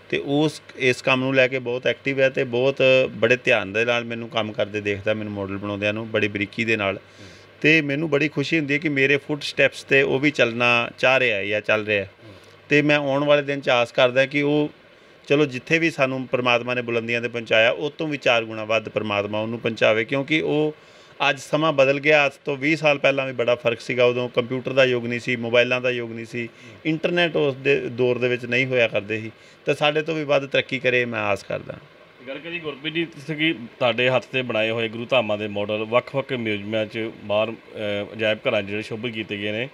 ਤੇ ਉਸ ਇਸ ਕੰਮ ਨੂੰ ਲੈ ਕੇ ਬਹੁਤ ਐਕਟਿਵ ਹੈ ਤੇ ਬਹੁਤ ਬੜੇ ਧਿਆਨ ਦੇ ਨਾਲ ਮੈਨੂੰ ਕੰਮ ਕਰਦੇ ਦੇਖਦਾ ਮੈਨੂੰ ਮਾਡਲ ਬਣਾਉਂਦਿਆਂ ਨੂੰ ਬੜੀ ਬਰੀਕੀ ਦੇ ਨਾਲ। ਤੇ ਮੈਨੂੰ ਬੜੀ ਖੁਸ਼ੀ ਹੁੰਦੀ ਹੈ ਕਿ ਮੇਰੇ ਫੁੱਟ ਸਟੈਪਸ ਤੇ ਉਹ ਵੀ ਚੱਲਣਾ ਚਾਹ ਰਿਹਾ ਹੈ ਜਾਂ ਚੱਲ ਰਿਹਾ ਹੈ। ਤੇ ਮੈਂ ਆਉਣ ਵਾਲੇ ਦਿਨ ਚ ਆਸ ਕਰਦਾ ਕਿ ਉਹ, ਚਲੋ ਜਿੱਥੇ ਵੀ ਸਾਨੂੰ ਪਰਮਾਤਮਾ ਨੇ ਬੁਲੰਦੀਆਂ ਤੇ ਪਹੁੰਚਾਇਆ, ਉਹ ਤੋਂ ਵੀ ਚਾਰ ਗੁਣਾ ਵੱਧ ਪਰਮਾਤਮਾ ਉਹਨੂੰ ਪਹੁੰਚਾਵੇ, ਕਿਉਂਕਿ ਉਹ ਅੱਜ ਸਮਾਂ ਬਦਲ ਗਿਆ, ਅੱਜ ਤੋਂ 20 ਸਾਲ ਪਹਿਲਾਂ ਵੀ ਬੜਾ ਫ਼ਰਕ ਸੀਗਾ, ਉਦੋਂ ਕੰਪਿਊਟਰ ਦਾ ਯੁੱਗ ਨਹੀਂ ਸੀ ਮੋਬਾਈਲਾਂ ਦਾ ਯੁੱਗ ਨਹੀਂ ਸੀ, ਇੰਟਰਨੈਟ ਉਸ ਦੇ ਦੌਰ ਦੇ ਵਿੱਚ ਨਹੀਂ ਹੋਇਆ ਕਰਦੇ ਸੀ, ਤਾਂ ਸਾਡੇ ਤੋਂ ਵੀ ਵੱਧ ਤਰੱਕੀ ਕਰੇ, ਮੈਂ ਆਸ ਕਰਦਾ। ਗੱਲ ਕਰੀ ਗੁਰਪ੍ਰੀਤ ਜੀ, ਤੁਸੀਂ ਕਿ ਤੁਹਾਡੇ ਹੱਥ ਤੇ ਬਣਾਏ ਹੋਏ ਗੁਰੂ ਧਾਮਾਂ ਦੇ ਮਾਡਲ ਵੱਖ-ਵੱਖ ਮਿਊਜ਼ੀਅਮਾਂ 'ਚ ਬਾਹਰ ਅਜਾਇਬ ਘਰਾਂ 'ਚ ਜਿਹੜੇ ਸ਼ੋਭਿਤ ਕੀਤੇ ਗਏ ਨੇ,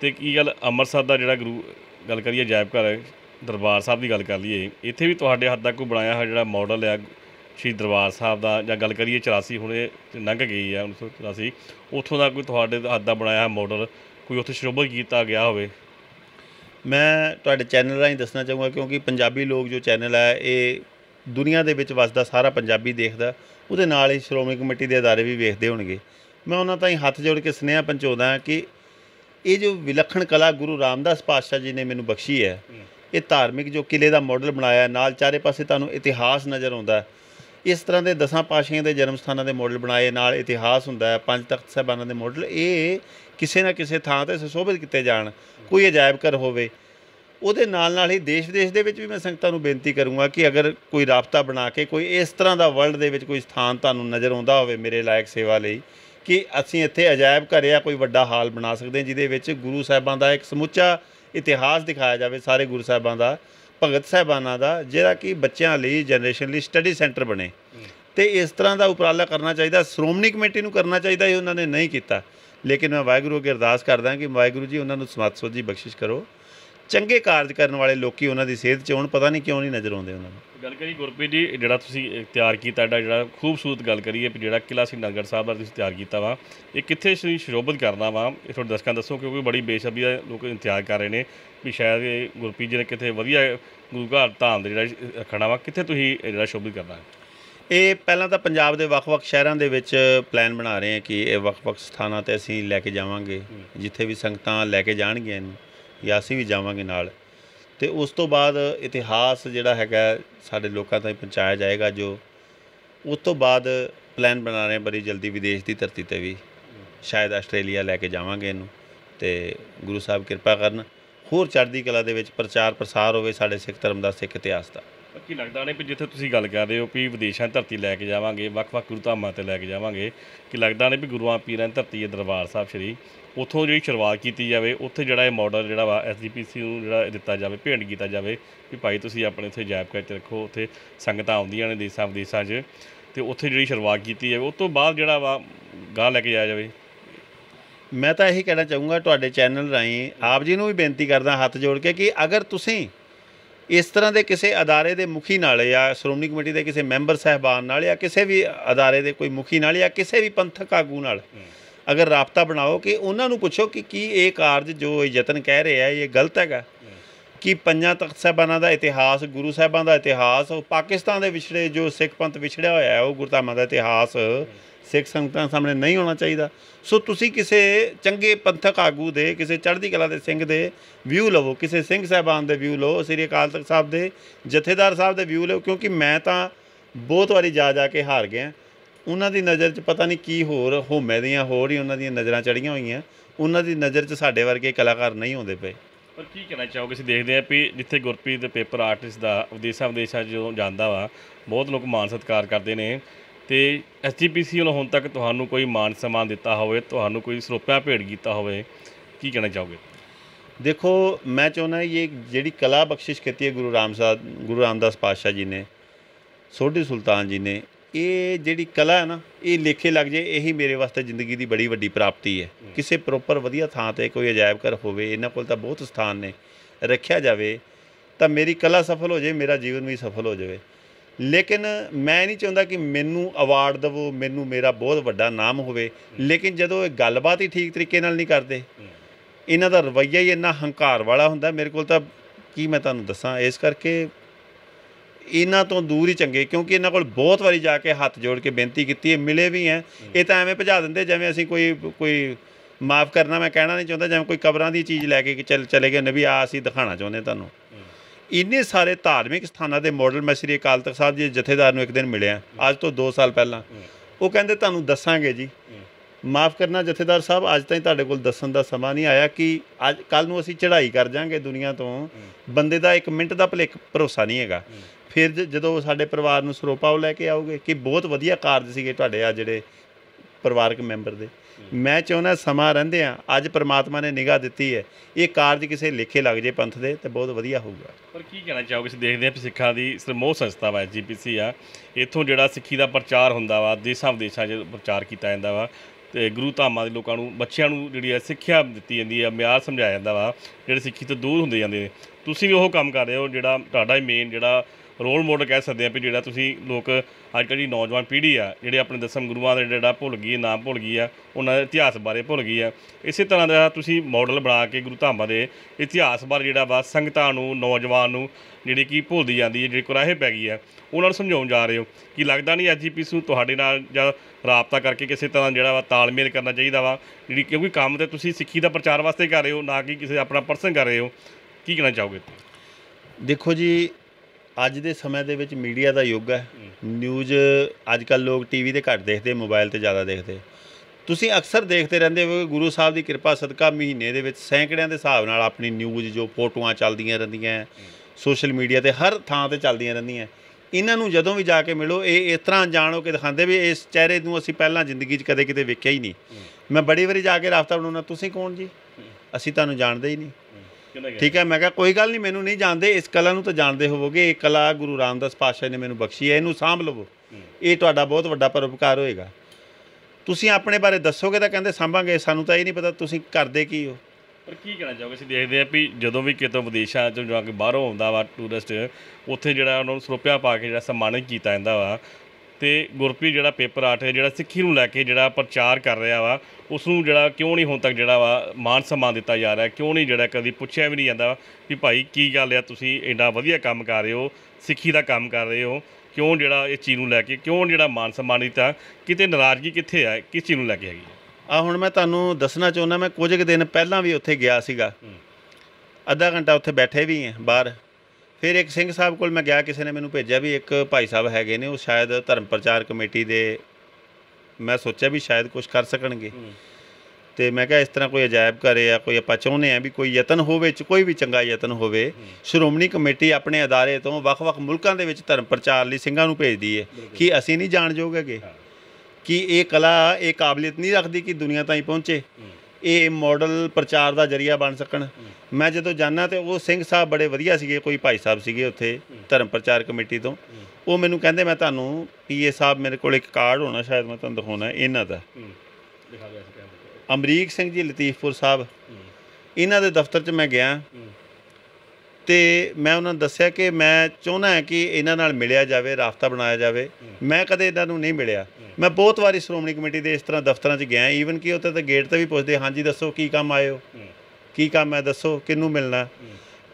ਤੇ ਕੀ ਗੱਲ ਅੰਮ੍ਰਿਤਸਰ ਦਾ ਜਿਹੜਾ ਗੁਰੂ ਗੱਲ ਕਰੀਏ ਅਜਾਇਬ ਘਰ, ਦਰਬਾਰ ਸਾਹਿਬ ਦੀ ਗੱਲ ਕਰ ਲਈਏ, ਇੱਥੇ ਵੀ ਤੁਹਾਡੇ ਹੱਥ ਦਾ ਕੋਈ ਬਣਾਇਆ ਹੋਇਆ ਜਿਹੜਾ ਮਾਡਲ ਆ ਸ਼੍ਰੀ ਦਰਬਾਰ ਸਾਹਿਬ ਦਾ, ਜਾਂ ਗੱਲ ਕਰੀਏ 84 ਹੁਣੇ ਲੰਘ ਗਈ ਆ 1984 ਉੱਥੋਂ ਦਾ ਕੋਈ ਤੁਹਾਡੇ ਹੱਥ ਦਾ ਬਣਾਇਆ ਹੋਇਆ ਮਾਡਲ ਕੋਈ ਉੱਥੇ ਸ਼ੋਭਿਤ ਕੀਤਾ ਗਿਆ ਹੋਵੇ? ਮੈਂ ਤੁਹਾਡੇ ਚੈਨਲ ਰਾਹੀਂ ਦੱਸਣਾ ਚਾਹੂੰਗਾ, ਕਿਉਂਕਿ ਪੰਜਾਬੀ ਲੋਕ ਜੋ ਚੈਨਲ ਹੈ ਇਹ ਦੁਨੀਆ ਦੇ ਵਿੱਚ ਵੱਸਦਾ, ਸਾਰਾ ਪੰਜਾਬੀ ਦੇਖਦਾ, ਉਹਦੇ ਨਾਲ ਹੀ ਸ਼੍ਰੋਮਣੀ ਕਮੇਟੀ ਦੇ ਅਦਾਰੇ ਵੀ ਵੇਖਦੇ ਹੋਣਗੇ। ਮੈਂ ਉਹਨਾਂ ਤਾਈਂ ਹੱਥ ਜੋੜ ਕੇ ਸੁਨੇਹਾ ਪਹੁੰਚਾਉਂਦਾ ਕਿ ਇਹ ਜੋ ਵਿਲੱਖਣ ਕਲਾ ਗੁਰੂ ਰਾਮਦਾਸ ਪਾਤਸ਼ਾਹ ਜੀ ਨੇ ਮੈਨੂੰ ਬਖਸ਼ੀ ਹੈ, ਇਹ ਧਾਰਮਿਕ ਜੋ ਕਿਲੇ ਦਾ ਮਾਡਲ ਬਣਾਇਆ ਨਾਲ ਚਾਰੇ ਪਾਸੇ ਤੁਹਾਨੂੰ ਇਤਿਹਾਸ ਨਜ਼ਰ ਆਉਂਦਾ ਇਸ ਤਰ੍ਹਾਂ ਦੇ ਦਸਾਂ ਪਾਤਸ਼ਾਹੀਆਂ ਦੇ ਜਨਮ ਸਥਾਨਾਂ ਦੇ ਮਾਡਲ ਬਣਾਏ, ਨਾਲ ਇਤਿਹਾਸ ਹੁੰਦਾ ਹੈ, ਪੰਜ ਤਖਤ ਸਾਹਿਬਾਨਾਂ ਦੇ ਮਾਡਲ ਇਹ ਕਿਸੇ ਨਾ ਕਿਸੇ ਥਾਂ ਤੇ ਸੁਸ਼ੋਭਿਤ ਕੀਤੇ ਜਾਣ, ਕੋਈ ਅਜਾਇਬ ਘਰ ਹੋਵੇ। ਉਹਦੇ ਨਾਲ ਨਾਲ ਹੀ ਦੇਸ਼ ਵਿਦੇਸ਼ ਦੇ ਵਿੱਚ ਵੀ ਮੈਂ ਸੰਗਤਾਂ ਨੂੰ ਬੇਨਤੀ ਕਰੂੰਗਾ ਕਿ ਅਗਰ ਕੋਈ ਰਾਬਤਾ ਬਣਾ ਕੇ ਕੋਈ ਇਸ ਤਰ੍ਹਾਂ ਦਾ ਵਰਲਡ ਦੇ ਵਿੱਚ ਕੋਈ ਸਥਾਨ ਤੁਹਾਨੂੰ ਨਜ਼ਰ ਆਉਂਦਾ ਹੋਵੇ ਮੇਰੇ ਲਾਇਕ ਸੇਵਾ ਲਈ ਕਿ ਅਸੀਂ ਇੱਥੇ ਅਜਾਇਬ ਘਰ ਜਾਂ ਕੋਈ ਵੱਡਾ ਹਾਲ ਬਣਾ ਸਕਦੇ ਹਾਂ, ਜਿਹਦੇ ਵਿੱਚ ਗੁਰੂ ਸਾਹਿਬਾਂ ਦਾ ਇੱਕ ਸਮੁੱਚਾ ਇਤਿਹਾਸ ਦਿਖਾਇਆ ਜਾਵੇ, ਸਾਰੇ ਗੁਰੂ ਸਾਹਿਬਾਂ ਦਾ, ਭਗਤ ਸਾਹਿਬਾਨਾਂ ਦਾ, ਜਿਹੜਾ ਕਿ ਬੱਚਿਆਂ ਲਈ ਜਨਰੇਸ਼ਨ ਲਈ ਸਟੱਡੀ ਸੈਂਟਰ ਬਣੇ। ਤੇ ਇਸ ਤਰ੍ਹਾਂ ਦਾ ਉਪਰਾਲਾ ਕਰਨਾ ਚਾਹੀਦਾ, ਸ਼੍ਰੋਮਣੀ ਕਮੇਟੀ ਨੂੰ ਕਰਨਾ ਚਾਹੀਦਾ, ਇਹ ਉਹਨਾਂ ਨੇ ਨਹੀਂ ਕੀਤਾ। ਲੇਕਿਨ ਮੈਂ ਵਾਹਿਗੁਰੂ ਅੱਗੇ ਅਰਦਾਸ ਕਰਦਾ ਕਿ ਵਾਹਿਗੁਰੂ ਜੀ ਉਹਨਾਂ ਨੂੰ ਸਮਤ ਸੋਝੀ ਬਖਸ਼ਿਸ਼ ਕਰੋ। ਚੰਗੇ ਕਾਰਜ ਕਰਨ ਵਾਲੇ ਲੋਕੀ ਉਹਨਾਂ ਦੀ ਸਿਹਤ 'ਚ ਹੁਣ ਪਤਾ ਨਹੀਂ ਕਿਉਂ ਨਹੀਂ ਨਜ਼ਰ ਆਉਂਦੇ ਉਹਨਾਂ ਨੂੰ। ਗੱਲ ਕਰੀ ਗੁਰਪ੍ਰੀਤ ਜੀ ਜਿਹੜਾ ਤੁਸੀਂ ਤਿਆਰ ਕੀਤਾ ਜਿਹੜਾ ਖੂਬਸੂਰਤ ਗੱਲ ਕਰੀਏ ਵੀ ਜਿਹੜਾ ਕਿਲਾ ਸਿੰਘ ਨਗਰ ਸਾਹਿਬ ਦਾ ਤੁਸੀਂ ਤਿਆਰ ਕੀਤਾ ਵਾ ਇਹ ਕਿੱਥੇ ਸ਼੍ਰੀ ਸ਼ਰੋਬਤ ਕਰਨਾ ਵਾ? ਇਹ ਤੁਹਾਡੇ ਦਰਸ਼ਕਾਂ ਦੱਸੋ ਕਿਉਂਕਿ ਬੜੀ ਬੇਸਬਰੀ ਦਾ ਲੋਕ ਇੰਤਜ਼ਾਰ ਕਰ ਰਹੇ ਨੇ ਵੀ ਸ਼ਾਇਦ ਇਹ ਗੁਰਪ੍ਰੀਤ ਜੀ ਨੇ ਕਿਤੇ ਵਧੀਆ ਗੁਰੂ ਘਰ ਧਾਮ ਦੇ ਜਿਹੜਾ ਰੱਖਣਾ ਵਾ ਕਿੱਥੇ ਤੁਸੀਂ ਇਹ ਜਿਹੜਾ ਸ਼ੋਭਿਤ ਕਰਨਾ ਹੈ? ਇਹ ਪਹਿਲਾਂ ਤਾਂ ਪੰਜਾਬ ਦੇ ਵੱਖ-ਵੱਖ ਸ਼ਹਿਰਾਂ ਦੇ ਵਿੱਚ ਪਲਾਨ ਬਣਾ ਰਹੇ ਹਾਂ ਕਿ ਇਹ ਵੱਖ-ਵੱਖ ਸਥਾਨਾਂ ਤੇ ਅਸੀਂ ਲੈ ਕੇ ਜਾਵਾਂਗੇ ਜਿੱਥੇ ਵੀ ਸੰਗਤਾਂ ਲੈ ਕੇ ਜਾਣਗੀਆਂ ਇਹਨੂੰ। ਜਾਂ ਅਸੀਂ ਵੀ ਜਾਵਾਂਗੇ ਨਾਲ। ਤੇ ਉਸ ਤੋਂ ਬਾਅਦ ਇਤਿਹਾਸ ਜਿਹੜਾ ਹੈਗਾ, ਸਾਡੇ ਲੋਕਾਂ ਤਾਈਂ ਪਹੁੰਚਾਇਆ ਜਾਏਗਾ ਜੋ ਉਸ ਤੋਂ ਬਾਅਦ ਪਲਾਨ ਬਣਾ ਰਹੇ ਬੜੀ ਜਲਦੀ ਵਿਦੇਸ਼ ਦੀ ਧਰਤੀ ਤੇ ਵੀ। ਸ਼ਾਇਦ ਆਸਟ੍ਰੇਲੀਆ ਲੈ ਕੇ ਜਾਵਾਂਗੇ ਇਹਨੂੰ ਤੇ ਗੁਰੂ ਸਾਹਿਬ ਕਿਰਪਾ ਕਰਨ, ਹੋਰ ਚੜ੍ਹਦੀ ਕਲਾ ਦੇ ਵਿੱਚ ਪ੍ਰਚਾਰ ਪ੍ਰਸਾਰ ਹੋਵੇ ਸਾਡੇ ਸਿੱਖ ਧਰਮ ਦਾ, ਸਿੱਖ ਇਤਿਹਾਸ ਦਾ। ਕੀ ਲੱਗਦਾ ਨੇ ਵੀ ਜਿੱਥੇ ਤੁਸੀਂ ਗੱਲ ਕਰ ਰਹੇ ਹੋ ਵੀ ਵਿਦੇਸ਼ਾਂ ਧਰਤੀ ਲੈ ਕੇ ਜਾਵਾਂਗੇ, ਵੱਖ-ਵੱਖ ਗੁਰੂ ਧਾਮਾਂ ਤੇ ਲੈ ਕੇ ਜਾਵਾਂਗੇ, ਕਿ ਲੱਗਦਾ ਨੇ ਵੀ ਗੁਰੂਆਂ, ਪੀਰਾਂ ਦੀ ਧਰਤੀ ਹੈ ਦਰਬਾਰ ਸਾਹਿਬ ਸ਼੍ਰੀ ਉੱਥੋਂ ਜਿਹੜੀ ਸ਼ੁਰੂਆਤ ਕੀਤੀ ਜਾਵੇ ਉੱਥੇ ਜਿਹੜਾ ਇਹ ਮਾਡਲ ਜਿਹੜਾ ਵਾ ਐਸਜੀਪੀਸੀ ਨੂੰ ਜਿਹੜਾ ਦਿੱਤਾ ਜਾਵੇ ਭੇਂਟ ਕੀਤਾ ਜਾਵੇ ਵੀ ਭਾਈ ਤੁਸੀਂ ਆਪਣੇ ਉੱਥੇ ਜਾਇਬ ਕਰਕੇ ਰੱਖੋ ਉੱਥੇ ਸੰਗਤਾਂ ਆਉਂਦੀਆਂ ਨੇ ਦੇਸਾਂ ਵਿਦੇਸ਼ਾਂ 'ਚ ਤੇ ਉੱਥੇ ਜਿਹੜੀ ਸ਼ੁਰੂਆਤ ਕੀਤੀ ਜਾਵੇ ਉਸ ਤੋਂ ਬਾਅਦ ਜਿਹੜਾ ਵਾ ਗਾਹ ਲੈ ਕੇ ਜਾਇਆ ਜਾਵੇ। ਮੈਂ ਤਾਂ ਇਹੀ ਕਹਿਣਾ ਚਾਹੂੰਗਾ ਤੁਹਾਡੇ ਚੈਨਲ ਰਾਹੀਂ ਆਪ ਜੀ ਨੂੰ ਵੀ ਬੇਨਤੀ ਕਰਦਾ ਹੱਥ ਜੋੜ ਕੇ ਕਿ ਅਗਰ ਤੁਸੀਂ ਇਸ ਤਰ੍ਹਾਂ ਦੇ ਕਿਸੇ ਅਦਾਰੇ ਦੇ ਮੁਖੀ ਨਾਲ ਜਾਂ ਸ਼੍ਰੋਮਣੀ ਕਮੇਟੀ ਦੇ ਕਿਸੇ ਮੈਂਬਰ ਸਹਿਬਾਨ ਨਾਲ ਜਾਂ ਕਿਸੇ ਵੀ ਅਦਾਰੇ ਦੇ ਕੋਈ ਮੁਖੀ ਨਾਲ ਜਾਂ ਕਿਸੇ ਵੀ ਪੰਥਕ ਆਗੂ ਨਾਲ ਅਗਰ ਰਾਬਤਾ ਬਣਾਓ ਕਿ ਉਹਨਾਂ ਨੂੰ ਪੁੱਛੋ ਕਿ ਕੀ ਇਹ ਕਾਰਜ ਜੋ ਇਹ ਯਤਨ ਕਹਿ ਰਹੇ ਆ, ਇਹ ਗਲਤ ਹੈਗਾ? ਕਿ ਪੰਜਾਂ ਤਖਤ ਸਾਹਿਬਾਨਾਂ ਦਾ ਇਤਿਹਾਸ, ਗੁਰੂ ਸਾਹਿਬਾਂ ਦਾ ਇਤਿਹਾਸ, ਉਹ ਪਾਕਿਸਤਾਨ ਦੇ ਵਿਛੜੇ ਜੋ ਸਿੱਖ ਪੰਥ ਵਿਛੜਿਆ ਹੋਇਆ ਹੈ, ਉਹ ਗੁਰਧਾਮਾਂ ਦਾ ਇਤਿਹਾਸ ਸਿੱਖ ਸੰਗਤਾਂ ਸਾਹਮਣੇ ਨਹੀਂ ਹੋਣਾ ਚਾਹੀਦਾ। ਸੋ ਤੁਸੀਂ ਕਿਸੇ ਚੰਗੇ ਪੰਥਕ ਆਗੂ ਦੇ, ਕਿਸੇ ਚੜ੍ਹਦੀ ਕਲਾ ਦੇ ਸਿੰਘ ਦੇ ਵਿਊ ਲਵੋ, ਕਿਸੇ ਸਿੰਘ ਸਾਹਿਬਾਨ ਦੇ ਵਿਊ ਲਓ ਸ੍ਰੀ ਅਕਾਲ ਤਖਤ ਸਾਹਿਬ ਦੇ ਜਥੇਦਾਰ ਸਾਹਿਬ ਦੇ ਵਿਊ ਲਓ ਕਿਉਂਕਿ ਮੈਂ ਤਾਂ ਬਹੁਤ ਵਾਰੀ ਜਾ ਜਾ ਕੇ ਹਾਰ ਗਿਆ। ਉਹਨਾਂ ਦੀ ਨਜ਼ਰ 'ਚ ਪਤਾ ਨਹੀਂ ਕੀ ਹੋਰ ਹੋਮੇ ਦੀਆਂ ਹੋਰ ਹੀ ਉਹਨਾਂ ਦੀਆਂ ਨਜ਼ਰਾਂ ਚੜੀਆਂ ਹੋਈਆਂ। ਉਹਨਾਂ ਦੀ ਨਜ਼ਰ 'ਚ ਸਾਡੇ ਵਰਗੇ ਕਲਾਕਾਰ ਨਹੀਂ ਆਉਂਦੇ ਪਏ। ਪਰ ਕੀ ਕਹਿਣਾ ਚਾਹੋਗੇ? ਅਸੀਂ ਦੇਖਦੇ ਹਾਂ ਵੀ ਜਿੱਥੇ ਗੁਰਪ੍ਰੀਤ ਦੇ ਪੇਪਰ ਆਰਟਿਸਟ ਦਾ ਵਿਦੇਸ਼ਾਂ ਵਿਦੇਸ਼ਾਂ 'ਚ ਜਦੋਂ ਜਾਂਦਾ ਵਾ ਬਹੁਤ ਲੋਕ ਮਾਣ ਸਤਿਕਾਰ ਕਰਦੇ ਨੇ। ਤੇ ਐਸਜੀਪੀਸੀ ਵੱਲੋਂ ਹੁਣ ਤੱਕ ਤੁਹਾਨੂੰ ਕੋਈ ਮਾਣ ਸਨਮਾਨ ਦਿੱਤਾ ਹੋਵੇ ਤੁਹਾਨੂੰ ਕੋਈ ਸਰੋਪਿਆ ਭੇਟ ਕੀਤਾ ਹੋਵੇ ਕੀ ਕਹਿਣਾ ਚਾਹੋਗੇ? ਦੇਖੋ ਮੈਂ ਚਾਹੁੰਦਾ ਇਹ ਜਿਹੜੀ ਕਲਾ ਬਖਸ਼ਿਸ਼ ਕੀਤੀ ਹੈ ਗੁਰੂ ਰਾਮਦਾਸ ਗੁਰੂ ਰਾਮਦਾਸ ਪਾਤਸ਼ਾਹ ਜੀ ਨੇ ਸੋਢੀ ਸੁਲਤਾਨ ਜੀ ਨੇ ਇਹ ਜਿਹੜੀ ਕਲਾ ਹੈ ਨਾ ਇਹ ਲੇਖੇ ਲੱਗ ਜੇ ਇਹੀ ਮੇਰੇ ਵਾਸਤੇ ਜ਼ਿੰਦਗੀ ਦੀ ਬੜੀ ਵੱਡੀ ਪ੍ਰਾਪਤੀ ਹੈ। ਕਿਸੇ ਪ੍ਰੋਪਰ ਵਧੀਆ ਥਾਂ ਤੇ ਕੋਈ ਅਜਾਇਬ ਘਰ ਹੋਵੇ ਇਹਨਾਂ ਕੋਲ ਤਾਂ ਬਹੁਤ ਸਥਾਨ ਨੇ ਰੱਖਿਆ ਜਾਵੇ ਤਾਂ ਮੇਰੀ ਕਲਾ ਸਫਲ ਹੋ ਜਾਵੇ ਮੇਰਾ ਜੀਵਨ ਵੀ ਸਫਲ ਹੋ ਜਾਵੇ। ਲੇਕਿਨ ਮੈਂ ਨਹੀਂ ਚਾਹੁੰਦਾ ਕਿ ਮੈਨੂੰ ਅਵਾਰਡ ਦੇਵੋ ਮੈਨੂੰ ਮੇਰਾ ਬਹੁਤ ਵੱਡਾ ਨਾਮ ਹੋਵੇ ਲੇਕਿਨ ਜਦੋਂ ਇਹ ਗੱਲਬਾਤ ਹੀ ਠੀਕ ਤਰੀਕੇ ਨਾਲ ਨਹੀਂ ਕਰਦੇ ਇਹਨਾਂ ਦਾ ਰਵੱਈਆ ਹੀ ਇੰਨਾ ਹੰਕਾਰ ਵਾਲਾ ਹੁੰਦਾ ਮੇਰੇ ਕੋਲ ਤਾਂ ਕੀ ਮੈਂ ਤੁਹਾਨੂੰ ਦੱਸਾਂ ਇਸ ਕਰਕੇ ਇਹਨਾਂ ਤੋਂ ਦੂਰ ਹੀ ਚੰਗੇ, ਕਿਉਂਕਿ ਇਹਨਾਂ ਕੋਲ ਬਹੁਤ ਵਾਰੀ ਜਾ ਕੇ ਹੱਥ ਜੋੜ ਕੇ ਬੇਨਤੀ ਕੀਤੀ ਹੈ, ਮਿਲੇ ਵੀ ਹੈ। ਇਹ ਤਾਂ ਐਵੇਂ ਭਜਾ ਦਿੰਦੇ, ਜਿਵੇਂ ਅਸੀਂ ਕੋਈ ਕੋਈ ਮਾਫ ਕਰਨਾ ਮੈਂ ਕਹਿਣਾ ਨਹੀਂ ਚਾਹੁੰਦਾ, ਜਿਵੇਂ ਕੋਈ ਕਬਰਾਂ ਦੀ ਚੀਜ਼ ਲੈ ਕੇ ਚੱਲ, ਚਲੇ ਗਏ ਨੇ ਵੀ ਆ ਅਸੀਂ ਦਿਖਾਣਾ ਚਾਹੁੰਦੇ ਤੁਹਾਨੂੰ। ਇੰਨੇ ਸਾਰੇ ਧਾਰਮਿਕ ਸਥਾਨਾਂ ਦੇ ਮਾਡਲ ਮੈਂ ਸ੍ਰੀ ਅਕਾਲ ਤਖਤ ਸਾਹਿਬ ਜੀ ਦੇ ਜਥੇਦਾਰ ਨੂੰ ਇੱਕ ਦਿਨ ਮਿਲਿਆ, ਅੱਜ ਤੋਂ 2 ਸਾਲ ਪਹਿਲਾਂ। ਉਹ ਕਹਿੰਦੇ, ਤੁਹਾਨੂੰ ਦੱਸਾਂਗੇ ਜੀ। ਮਾਫ ਕਰਨਾ ਜਥੇਦਾਰ ਸਾਹਿਬ, ਅੱਜ ਤਾਈਂ ਤੁਹਾਡੇ ਕੋਲ ਦੱਸਣ ਦਾ ਸਮਾਂ ਨਹੀਂ ਆਇਆ ਕਿ ਅੱਜ ਕੱਲ ਨੂੰ ਅਸੀਂ ਚੜ੍ਹਾਈ ਕਰ ਜਾਾਂਗੇ ਦੁਨੀਆ ਤੋਂ। ਬੰਦੇ ਦਾ ਇੱਕ ਮਿੰਟ ਦਾ ਭਲੇਖ ਭਰੋਸਾ ਨਹੀਂ ਹੈਗਾ। ਫਿਰ ਜ- ਜਦੋਂ ਸਾਡੇ ਪਰਿਵਾਰ ਨੂੰ ਸਰੋਪਾ ਉਹ ਲੈ ਕੇ ਆਓਗੇ ਕਿ ਬਹੁਤ ਵਧੀਆ ਕਾਰਜ ਸੀਗੇ ਤੁਹਾਡੇ ਆ ਜਿਹੜੇ ਪਰਿਵਾਰਕ ਮੈਂਬਰ ਦੇ। ਮੈਂ ਚਾਹੁੰਦਾ ਸਮਾਂ ਰਹਿੰਦੇ ਆ, ਅੱਜ ਪ੍ਰਮਾਤਮਾ ਨੇ ਨਿਗਾਹ ਦਿੱਤੀ ਹੈ, ਇਹ ਕਾਰਜ ਕਿਸੇ ਲੇਖੇ ਲੱਗ ਜੇ ਪੰਥ ਦੇ ਤੇ ਬਹੁਤ ਵਧੀਆ ਹੋਊਗਾ। ਪਰ ਕੀ ਕਹਿਣਾ ਚਾਹੋਗੇ, ਅਸੀਂ ਦੇਖਦੇ ਹਾਂ ਕਿ ਸਿੱਖਾਂ ਦੀ ਸਰਮੋਹ ਸੰਸਥਾ ਵਾ ਜੀਪੀਸੀ ਆ, ਇੱਥੋਂ ਜਿਹੜਾ ਸਿੱਖੀ ਦਾ ਪ੍ਰਚਾਰ ਹੁੰਦਾ ਵਾ, ਦੇਸ਼ਾਂ ਵਿਦੇਸ਼ਾਂ 'ਚ ਪ੍ਰਚਾਰ ਕੀਤਾ ਜਾਂਦਾ ਵਾ, ਤੇ ਗੁਰੂ ਧਾਮਾਂ ਦੇ ਲੋਕਾਂ ਨੂੰ, ਬੱਚਿਆਂ ਨੂੰ ਜਿਹੜੀ ਆ ਸਿੱਖਿਆ ਦਿੱਤੀ ਜਾਂਦੀ ਆ ਮਿਆਰ ਸਮਝਾਇਆ ਜਾਂਦਾ ਵਾ, ਜਿਹੜੇ ਸਿੱਖੀ ਤੋਂ ਦੂਰ ਹੁੰਦੇ ਜਾਂਦੇ ਨੇ। ਤੁਸੀਂ ਵੀ ਉਹ ਕੰਮ ਕਰ ਰਹੇ ਹੋ ਜਿਹੜਾ ਤੁਹਾਡਾ ਹੀ ਮੇਨ ਜਿਹੜਾ ਰੋਲ ਮਾਡਲ ਕਹਿ ਸਕਦੇ ਆ ਵੀ ਜਿਹੜਾ ਤੁਸੀਂ ਲੋਕ ਅੱਜ ਕੱਲ੍ਹ ਦੀ ਨੌਜਵਾਨ ਪੀੜ੍ਹੀ ਆ, ਜਿਹੜੇ ਆਪਣੇ ਦਸਮ ਗੁਰੂਆਂ ਦਾ ਜਿਹੜਾ ਭੁੱਲ ਗਈ, ਨਾਮ ਭੁੱਲ ਗਈ ਆ, ਉਹਨਾਂ ਦੇ ਇਤਿਹਾਸ ਬਾਰੇ ਭੁੱਲ ਗਈ ਆ। ਇਸੇ ਤਰ੍ਹਾਂ ਦਾ ਤੁਸੀਂ ਮਾਡਲ ਬਣਾ ਕੇ ਗੁਰੂ ਧਾਮਾਂ ਦੇ ਇਤਿਹਾਸ ਬਾਰੇ ਜਿਹੜਾ ਵਾ ਸੰਗਤਾਂ ਨੂੰ, ਨੌਜਵਾਨ ਨੂੰ ਜਿਹੜੀ ਕਿ ਭੁੱਲਦੀ ਜਾਂਦੀ ਹੈ, ਜਿਹੜੀ ਕੁਰਾਹੇ ਪੈ ਗਈ ਆ, ਉਹਨਾਂ ਨੂੰ ਸਮਝਾਉਣ ਜਾ ਰਹੇ ਹੋ। ਕਿ ਲੱਗਦਾ ਨਹੀਂ ਐਜੀਪੀਸੀ ਨੂੰ ਤੁਹਾਡੇ ਨਾਲ ਜਾਂ ਰਾਬਤਾ ਕਰਕੇ ਕਿਸੇ ਤਰ੍ਹਾਂ ਜਿਹੜਾ ਵਾ ਤਾਲਮੇਲ ਕਰਨਾ ਚਾਹੀਦਾ ਵਾ? ਜਿਹੜੀ ਕਿਉਂਕਿ ਕੰਮ ਤੇ ਤੁਸੀਂ ਸਿੱਖੀ ਦਾ ਪ੍ਰਚਾਰ ਵਾਸਤੇ ਕਰ ਰਹੇ ਹੋ, ਨਾ ਕਿ ਕਿਸੇ ਆਪਣਾ ਪਰਸਨ ਕਰ ਰਹੇ ਹੋ। ਕੀ ਕਹਿਣਾ ਚਾਹੋਗੇ? ਦੇਖੋ ਜੀ ਅੱਜ ਦੇ ਸਮੇਂ ਦੇ ਵਿੱਚ ਮੀਡੀਆ ਦਾ ਯੁੱਗ ਹੈ। ਨਿਊਜ਼ ਅੱਜ ਕੱਲ ਲੋਕ ਟੀਵੀ ਤੇ ਘੱਟ ਦੇਖਦੇ, ਮੋਬਾਈਲ ਤੇ ਜ਼ਿਆਦਾ ਦੇਖਦੇ। ਤੁਸੀਂ ਅਕਸਰ ਦੇਖਦੇ ਰਹਿੰਦੇ ਹੋ ਕਿ ਗੁਰੂ ਸਾਹਿਬ ਦੀ ਕਿਰਪਾ ਸਦਕਾ ਮਹੀਨੇ ਦੇ ਵਿੱਚ ਸੈਂਕੜਿਆਂ ਦੇ ਹਿਸਾਬ ਨਾਲ ਆਪਣੀ ਨਿਊਜ਼ ਜੋ ਫੋਟੋਆਂ ਚੱਲਦੀਆਂ ਰਹਿੰਦੀਆਂ, ਸੋਸ਼ਲ ਮੀਡੀਆ ਤੇ ਹਰ ਥਾਂ ਤੇ ਚੱਲਦੀਆਂ ਰਹਿੰਦੀਆਂ। ਇਹਨਾਂ ਨੂੰ ਜਦੋਂ ਵੀ ਜਾ ਕੇ ਮਿਲੋ, ਇਹ ਇਸ ਤਰ੍ਹਾਂ ਜਾਣੋ ਕਿ ਦਿਖਾਉਂਦੇ ਵੀ ਇਸ ਚਿਹਰੇ ਨੂੰ ਅਸੀਂ ਪਹਿਲਾਂ ਜ਼ਿੰਦਗੀ 'ਚ ਕਦੇ ਕਿਤੇ ਵੇਖਿਆ ਹੀ ਨਹੀਂ। ਮੈਂ ਬੜੀ ਵਾਰੀ ਜਾ ਕੇ ਰਾਬਤਾ ਬਣਾਉਣਾ ਤੁਸੀਂ ਕੌਣ ਜੀ? ਅਸੀਂ ਤੁਹਾਨੂੰ ਜਾਣਦੇ ਹੀ ਨਹੀਂ। ਠੀਕ ਹੈ ਮੈਂ ਕਿਹਾ ਕੋਈ ਗੱਲ ਨਹੀਂ ਮੈਨੂੰ ਨਹੀਂ ਜਾਣਦੇ ਇਸ ਕਲਾ ਨੂੰ ਤਾਂ ਜਾਣਦੇ ਹੋਵੋਗੇ ਇਹ ਕਲਾ ਗੁਰੂ ਰਾਮਦਾਸ ਪਾਤਸ਼ਾਹ ਨੇ ਮੈਨੂੰ ਬਖਸ਼ੀ ਹੈ ਇਹਨੂੰ ਸਾਂਭ ਲਵੋ। ਇਹ ਤੁਹਾਡਾ ਬਹੁਤ ਵੱਡਾ ਪਰਉਪਕਾਰ ਹੋਏਗਾ। ਤੁਸੀਂ ਆਪਣੇ ਬਾਰੇ ਦੱਸੋਗੇ ਤਾਂ ਕਹਿੰਦੇ ਸਾਂਭਾਂਗੇ ਸਾਨੂੰ ਤਾਂ ਇਹ ਨਹੀਂ ਪਤਾ ਤੁਸੀਂ ਕਰਦੇ ਕੀ ਹੋ। ਪਰ ਕੀ ਕਹਿਣਾ ਚਾਹੋਗੇ? ਅਸੀਂ ਦੇਖਦੇ ਆ ਵੀ ਜਦੋਂ ਵੀ ਕਿਤੋਂ ਵਿਦੇਸ਼ਾਂ ਚੋਂ ਜਾ ਕੇ ਬਾਹਰੋਂ ਆਉਂਦਾ ਵਾ ਟੂਰਿਸਟ ਉੱਥੇ ਜਿਹੜਾ ਉਹਨਾਂ ਨੂੰ ਸਰੋਪਿਆ ਪਾ ਕੇ ਜਿਹੜਾ ਸਨਮਾਨਿਤ ਕੀਤਾ ਜਾਂਦਾ ਵਾ ਤੇ ਗੁਰਪ੍ਰੀਤ ਜਿਹੜਾ ਪੇਪਰ ਆਰਟ ਹੈ ਜਿਹੜਾ ਸਿੱਖੀ ਨੂੰ ਲੈ ਕੇ ਜਿਹੜਾ ਪ੍ਰਚਾਰ ਕਰ ਰਿਹਾ ਵਾ ਉਸ ਨੂੰ ਜਿਹੜਾ ਕਿਉਂ ਨਹੀਂ ਹੁਣ ਤੱਕ ਜਿਹੜਾ ਵਾ ਮਾਨ ਸਨਮਾਨ ਦਿੱਤਾ ਜਾ ਰਿਹਾ ਕਿਉਂ ਨਹੀਂ ਜਿਹੜਾ ਕਦੀ ਪੁੱਛਿਆ ਵੀ ਨਹੀਂ ਜਾਂਦਾ ਵੀ ਭਾਈ ਕੀ ਗੱਲ ਆ ਤੁਸੀਂ ਇੰਨਾ ਵਧੀਆ ਕੰਮ ਕਰ ਰਹੇ ਹੋ ਸਿੱਖੀ ਦਾ ਕੰਮ ਕਰ ਰਹੇ ਹੋ ਕਿਉਂ ਜਿਹੜਾ ਇਸ ਚੀਜ਼ ਨੂੰ ਲੈ ਕੇ ਕਿਉਂ ਜਿਹੜਾ ਮਾਨ ਸਨਮਾਨ ਦਿੱਤਾ ਕਿਤੇ ਨਾਰਾਜ਼ਗੀ ਕਿੱਥੇ ਆ ਕਿਸ ਚੀਜ਼ ਨੂੰ ਲੈ ਕੇ ਹੈਗੀ ਆ? ਹੁਣ ਮੈਂ ਤੁਹਾਨੂੰ ਦੱਸਣਾ ਚਾਹੁੰਦਾ ਮੈਂ ਕੁਝ ਕੁ ਦਿਨ ਪਹਿਲਾਂ ਵੀ ਉੱਥੇ ਗਿਆ ਸੀਗਾ। ਅੱਧਾ ਘੰਟਾ ਉੱਥੇ ਬੈਠੇ ਵੀ ਹਾਂ ਬਾਹਰ। ਫਿਰ ਇੱਕ ਸਿੰਘ ਸਾਹਿਬ ਕੋਲ ਮੈਂ ਗਿਆ ਕਿਸੇ ਨੇ ਮੈਨੂੰ ਭੇਜਿਆ ਵੀ ਇੱਕ ਭਾਈ ਸਾਹਿਬ ਹੈਗੇ ਨੇ ਉਹ ਸ਼ਾਇਦ ਧਰਮ ਪ੍ਰਚਾਰ ਕਮੇਟੀ ਦੇ ਮੈਂ ਸੋਚਿਆ ਵੀ ਸ਼ਾਇਦ ਕੁਝ ਕਰ ਸਕਣਗੇ। ਤੇ ਮੈਂ ਕਿਹਾ ਇਸ ਤਰ੍ਹਾਂ ਕੋਈ ਅਜਾਇਬ ਘਰੇ ਆ ਕੋਈ ਆਪਾਂ ਚਾਹੁੰਦੇ ਆ ਵੀ ਕੋਈ ਯਤਨ ਹੋਵੇ ਚ ਕੋਈ ਵੀ ਚੰਗਾ ਯਤਨ ਹੋਵੇ ਸ਼੍ਰੋਮਣੀ ਕਮੇਟੀ ਆਪਣੇ ਅਦਾਰੇ ਤੋਂ ਵੱਖ-ਵੱਖ ਮੁਲਕਾਂ ਦੇ ਵਿੱਚ ਧਰਮ ਪ੍ਰਚਾਰ ਲਈ ਸਿੰਘਾਂ ਨੂੰ ਭੇਜਦੀ ਹੈ ਕਿ ਅਸੀਂ ਨਹੀਂ ਜਾਣਯੋਗ ਹੈਗੇ ਕਿ ਇਹ ਕਲਾ ਇਹ ਕਾਬਲੀਅਤ ਨਹੀਂ ਰੱਖਦੀ ਕਿ ਦੁਨੀਆ ਤਾਈਂ ਪਹੁੰਚੇ। ਇਹ ਮਾਡਲ ਪ੍ਰਚਾਰ ਦਾ ਜਰੀਆ ਬਣ ਸਕਣ। ਮੈਂ ਜਦੋਂ ਜਾਣਾ ਤੇ ਉਹ ਸਿੰਘ ਸਾਹਿਬ ਬੜੇ ਵਧੀਆ ਸੀਗੇ ਕੋਈ ਭਾਈ ਸਾਹਿਬ ਸੀਗੇ ਉੱਥੇ ਧਰਮ ਪ੍ਰਚਾਰ ਕਮੇਟੀ ਤੋਂ। ਉਹ ਮੈਨੂੰ ਕਹਿੰਦੇ ਮੈਂ ਤੁਹਾਨੂੰ ਪੀਏ ਸਾਹਿਬ ਮੇਰੇ ਕੋਲ ਇੱਕ ਕਾਰਡ ਹੋਣਾ ਸ਼ਾਇਦ ਮੈਂ ਤੁਹਾਨੂੰ ਦਿਖਾਉਣਾ ਇਹਨਾਂ ਦਾ। ਅਮਰੀਕ ਸਿੰਘ ਜੀ ਲਤੀਫਪੁਰ ਸਾਹਿਬ। ਇਹਨਾਂ ਦੇ ਦਫ਼ਤਰ 'ਚ ਮੈਂ ਗਿਆ। ਤੇ ਮੈਂ ਉਹਨਾਂ ਨੂੰ ਦੱਸਿਆ ਕਿ ਮੈਂ ਚਾਹੁੰਦਾ ਹਾਂ ਕਿ ਇਹਨਾਂ ਨਾਲ ਮਿਲਿਆ ਜਾਵੇ, ਰਾਬਤਾ ਬਣਾਇਆ ਜਾਵੇ। ਮੈਂ ਕਦੇ ਇਹਨਾਂ ਨੂੰ ਨਹੀਂ ਮਿਲਿਆ। ਮੈਂ ਬਹੁਤ ਵਾਰੀ ਸ਼੍ਰੋਮਣੀ ਕਮੇਟੀ ਦੇ ਇਸ ਤਰ੍ਹਾਂ ਦਫ਼ਤਰਾਂ 'ਚ ਗਿਆ ਈਵਨ ਕਿ ਉੱਥੇ ਤਾਂ ਗੇਟ ਤੇ ਵੀ ਪੁੱਛਦੇ, ਹਾਂਜੀ, ਦੱਸੋ ਕੀ ਕੰਮ ਆਏ ਹੋ ਕੀ ਕੰਮ ਹੈ? ਦੱਸੋ, ਕਿਹਨੂੰ ਮਿਲਣਾ?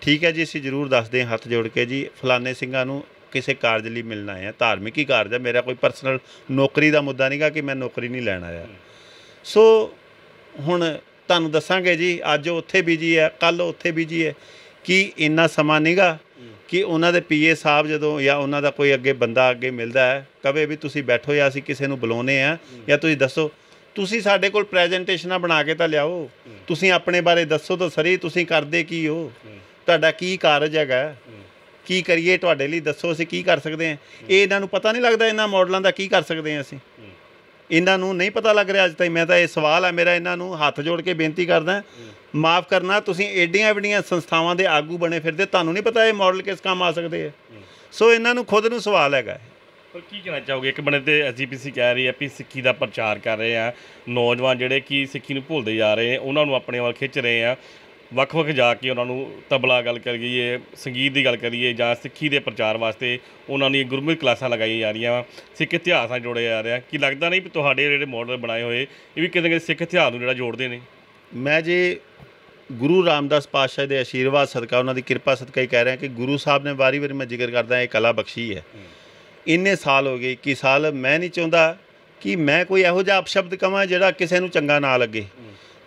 ਠੀਕ ਹੈ ਜੀ, ਅਸੀਂ ਜ਼ਰੂਰ ਦੱਸਦੇ ਹਾਂ ਹੱਥ ਜੋੜ ਕੇ ਜੀ, ਫਲਾਣੇ ਸਿੰਘਾਂ ਨੂੰ ਕਿਸੇ ਕਾਰਜ ਲਈ ਮਿਲਣਾ ਹੈ, ਧਾਰਮਿਕ ਹੀ ਕਾਰਜ ਹੈ। ਮੇਰਾ ਕੋਈ ਪਰਸਨਲ ਨੌਕਰੀ ਦਾ ਮੁੱਦਾ ਨਹੀਂਗਾ ਕਿ ਮੈਂ ਨੌਕਰੀ ਨਹੀਂ ਲੈਣ ਆਇਆ। ਸੋ ਹੁਣ ਤੁਹਾਨੂੰ ਦੱਸਾਂਗੇ ਜੀ, ਅੱਜ ਉੱਥੇ ਬਿਜ਼ੀ ਹੈ ਕੱਲ ਉੱਥੇ ਬਿਜ਼ੀ ਹੈ। ਕਿ ਇੰਨਾ ਸਮਾਂ ਨਹੀਂਗਾ ਕਿ ਉਹਨਾਂ ਦੇ ਪੀਏ ਸਾਹਿਬ ਜਦੋਂ ਜਾਂ ਉਹਨਾਂ ਦਾ ਕੋਈ ਅੱਗੇ ਬੰਦਾ ਅੱਗੇ ਮਿਲਦਾ ਹੈ, ਕਵੇ ਵੀ ਤੁਸੀਂ ਬੈਠੋ ਜਾਂ ਅਸੀਂ ਕਿਸੇ ਨੂੰ ਬੁਲਾਉਨੇ ਆ ਜਾਂ ਤੁਸੀਂ ਦੱਸੋ, ਤੁਸੀਂ ਸਾਡੇ ਕੋਲ ਪ੍ਰੈਜੈਂਟੇਸ਼ਨਾਂ ਬਣਾ ਕੇ ਤਾਂ ਲਿਆਓ। ਤੁਸੀਂ ਆਪਣੇ ਬਾਰੇ ਦੱਸੋ ਤਾਂ ਸਰੀ, ਤੁਸੀਂ ਕਰਦੇ ਕੀ ਹੋ? ਤੁਹਾਡਾ ਕੀ ਕਾਰਜ ਹੈਗਾ? ਕੀ ਕਰੀਏ ਤੁਹਾਡੇ ਲਈ? ਦੱਸੋ ਅਸੀਂ ਕੀ ਕਰ ਸਕਦੇ ਹਾਂ? ਇਹ ਇਹਨਾਂ ਨੂੰ ਪਤਾ ਨਹੀਂ ਲੱਗਦਾ ਇਹਨਾਂ ਮਾਡਲਾਂ ਦਾ ਕੀ ਕਰ ਸਕਦੇ ਹਾਂ ਅਸੀਂ। ਇਹਨਾਂ ਨੂੰ ਨਹੀਂ ਪਤਾ ਲੱਗ ਰਿਹਾ ਅੱਜ ਤਾਈਂ। ਮੈਂ ਤਾਂ ਇਹ ਸਵਾਲ ਆ, ਮੇਰਾ ਇਹਨਾਂ ਨੂੰ ਹੱਥ ਜੋੜ ਕੇ ਬੇਨਤੀ ਕਰਦਾ। ਮਾਫ ਕਰਨਾ, ਤੁਸੀਂ ਏਡੀਆਂ ਵੱਡੀਆਂ ਸੰਸਥਾਵਾਂ ਦੇ ਆਗੂ ਬਣੇ ਫਿਰਦੇ, ਤੁਹਾਨੂੰ ਨਹੀਂ ਪਤਾ ਇਹ ਮਾਡਲ ਕਿਸ ਕੰਮ ਆ ਸਕਦੇ ਆ। ਸੋ ਇਹਨਾਂ ਨੂੰ ਖੁਦ ਨੂੰ ਸਵਾਲ ਹੈਗਾ ਪਰ ਕੀ ਕਹਿਣਾ ਚਾਹੋਗੇ? ਇੱਕ ਬਣੇ ਤੇ ਐਸਜੀਪੀਸੀ ਕਹਿ ਰਹੀ ਹੈ ਵੀ ਸਿੱਖੀ ਦਾ ਪ੍ਰਚਾਰ ਕਰ ਰਹੇ ਆ। ਨੌਜਵਾਨ ਜਿਹੜੇ ਕਿ ਸਿੱਖੀ ਨੂੰ ਭੁੱਲਦੇ ਜਾ ਰਹੇ ਆ, ਉਹਨਾਂ ਨੂੰ ਆਪਣੇ ਵੱਲ ਖਿੱਚ ਰਹੇ ਆ। ਵੱਖ-ਵੱਖ ਜਾ ਕੇ ਉਹਨਾਂ ਨੂੰ ਤਬਲਾ ਗੱਲ ਕਰੀਏ, ਸੰਗੀਤ ਦੀ ਗੱਲ ਕਰੀਏ ਜਾਂ ਸਿੱਖੀ ਦੇ ਪ੍ਰਚਾਰ ਵਾਸਤੇ ਉਹਨਾਂ ਦੀਆਂ ਗੁਰਮਤਿ ਕਲਾਸਾਂ ਲਗਾਈਆਂ ਜਾ ਰਹੀਆਂ ਵਾ। ਸਿੱਖ ਇਤਿਹਾਸ ਨਾਲ ਜੋੜਿਆ ਜਾ ਰਿਹਾ। ਕਿ ਲੱਗਦਾ ਨਹੀਂ ਵੀ ਤੁਹਾਡੇ ਜਿਹੜੇ ਮਾਡਲ ਬਣਾਏ ਹੋਏ, ਇਹ ਵੀ ਕਿਤੇ ਕਿਤੇ ਸਿੱਖ ਇਤਿਹਾਸ ਨੂੰ ਜਿਹੜਾ ਜੋੜਦੇ ਨੇ? ਮੈਂ ਜੇ ਗੁਰੂ ਰਾਮਦਾਸ ਪਾਤਸ਼ਾਹ ਦੇ ਆਸ਼ੀਰਵਾਦ ਸਦਕਾ ਉਹਨਾਂ ਦੀ ਕਿਰਪਾ ਸਦਕਾ ਹੀ ਕਹਿ ਰਿਹਾ ਕਿ ਗੁਰੂ ਸਾਹਿਬ ਨੇ ਵਾਰੀ-ਵਾਰੀ ਮੈਂ ਜ਼ਿਕਰ ਕਰਦਾ, ਇਹ ਕਲਾ ਬਖਸ਼ੀ ਹੈ। ਇੰਨੇ ਸਾਲ ਹੋ ਗਏ 21 ਸਾਲ ਮੈਂ ਨਹੀਂ ਚਾਹੁੰਦਾ ਕਿ ਮੈਂ ਕੋਈ ਇਹੋ ਜਿਹਾ ਅਪਸ਼ਬਦ ਕਵਾਂ ਜਿਹੜਾ ਕਿਸੇ ਨੂੰ ਚੰਗਾ ਨਾ ਲੱਗੇ।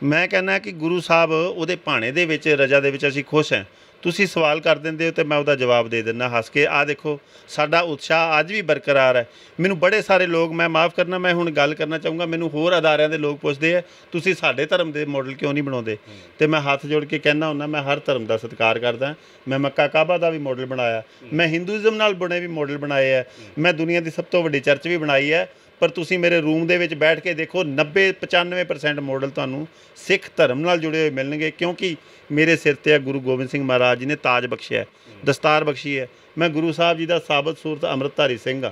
ਮੈਂ ਕਹਿੰਦਾ ਕਿ ਗੁਰੂ ਸਾਹਿਬ ਉਹਦੇ ਭਾਣੇ ਦੇ ਵਿੱਚ, ਰਜਾ ਦੇ ਵਿੱਚ ਅਸੀਂ ਖੁਸ਼ ਹਾਂ। ਤੁਸੀਂ ਸਵਾਲ ਕਰ ਦਿੰਦੇ ਹੋ ਤੇ ਮੈਂ ਉਹਦਾ ਜਵਾਬ ਦੇ ਦਿੰਦਾ, ਹੱਸ ਕੇ ਆ ਦੇਖੋ, ਸਾਡਾ ਉਤਸ਼ਾਹ ਅੱਜ ਵੀ ਬਰਕਰਾਰ ਹੈ। ਮੈਨੂੰ ਬੜੇ ਸਾਰੇ ਲੋਕ, ਮੈਂ ਮਾਫ ਕਰਨਾ, ਮੈਂ ਹੁਣ ਗੱਲ ਕਰਨਾ ਚਾਹੂੰਗਾ, ਮੈਨੂੰ ਹੋਰ ਅਦਾਰਿਆਂ ਦੇ ਲੋਕ ਪੁੱਛਦੇ ਆ, ਤੁਸੀਂ ਸਾਡੇ ਧਰਮ ਦੇ ਮਾਡਲ ਕਿਉਂ ਨਹੀਂ ਬਣਾਉਂਦੇ? ਤੇ ਮੈਂ ਹੱਥ ਜੋੜ ਕੇ ਕਹਿੰਦਾ ਹੁੰਦਾ, ਮੈਂ ਹਰ ਧਰਮ ਦਾ ਸਤਿਕਾਰ ਕਰਦਾ, ਮੈਂ ਮੱਕਾ ਕਾਬਾ ਦਾ ਵੀ ਮਾਡਲ ਬਣਾਇਆ, ਮੈਂ ਹਿੰਦੂਇਜ਼ਮ ਨਾਲ ਬਣੇ ਵੀ ਮਾਡਲ ਬਣਾਏ ਆ, ਮੈਂ ਦੁਨੀਆ ਦੀ ਸਭ ਤੋਂ ਵੱਡੀ ਚਰਚ ਵੀ ਬਣਾਈ ਹੈ ਪਰ ਤੁਸੀਂ ਮੇਰੇ ਰੂਮ ਦੇ ਵਿੱਚ ਬੈਠ ਕੇ ਦੇਖੋ 90 95% ਮਾਡਲ ਤੁਹਾਨੂੰ ਸਿੱਖ ਧਰਮ ਨਾਲ ਜੁੜੇ ਹੋਏ ਮਿਲਣਗੇ, ਕਿਉਂਕਿ ਮੇਰੇ ਸਿਰ ਤੇ ਆ ਗੁਰੂ ਗੋਬਿੰਦ ਸਿੰਘ ਮਹਾਰਾਜ ਜੀ ਨੇ ਤਾਜ ਬਖਸ਼ਿਆ ਦਸਤਾਰ ਬਖਸ਼ੀ ਹੈ। ਮੈਂ ਗੁਰੂ ਸਾਹਿਬ ਜੀ ਦਾ ਸਾਬਤ ਸੂਰਤ ਅੰਮ੍ਰਿਤਧਾਰੀ ਸਿੰਘ ਆ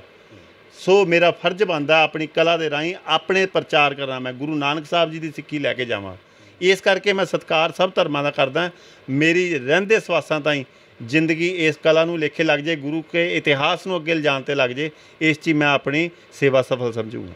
ਸੋ ਮੇਰਾ ਫਰਜ਼ ਬਣਦਾ ਆਪਣੀ ਕਲਾ ਦੇ ਰਾਹੀਂ ਆਪਣੇ ਪ੍ਰਚਾਰ ਕਰਾਂ ਮੈਂ ਗੁਰੂ ਨਾਨਕ ਸਾਹਿਬ ਜੀ ਦੀ ਸਿੱਖੀ ਲੈ ਕੇ ਜਾਵਾਂ। ਇਸ ਕਰਕੇ ਮੈਂ ਸਤਿਕਾਰ ਸਭ ਧਰਮਾਂ ਦਾ ਕਰਦਾ ਮੇਰੀ ਰਹਿੰਦੇ ਸਵਾਸਾਂ ਤਾਈਂ ਜ਼ਿੰਦਗੀ ਇਸ ਕਲਾ ਨੂੰ ਲੇਖੇ ਲੱਗ ਜੇ, ਗੁਰੂ ਕੇ ਇਤਿਹਾਸ ਨੂੰ ਅੱਗੇ ਲਿਜਾਣ ਤੇ ਲੱਗ ਜੇ, ਇਸ 'ਚ ਮੈਂ ਆਪਣੀ ਸੇਵਾ ਸਫਲ ਸਮਝੂਗਾ।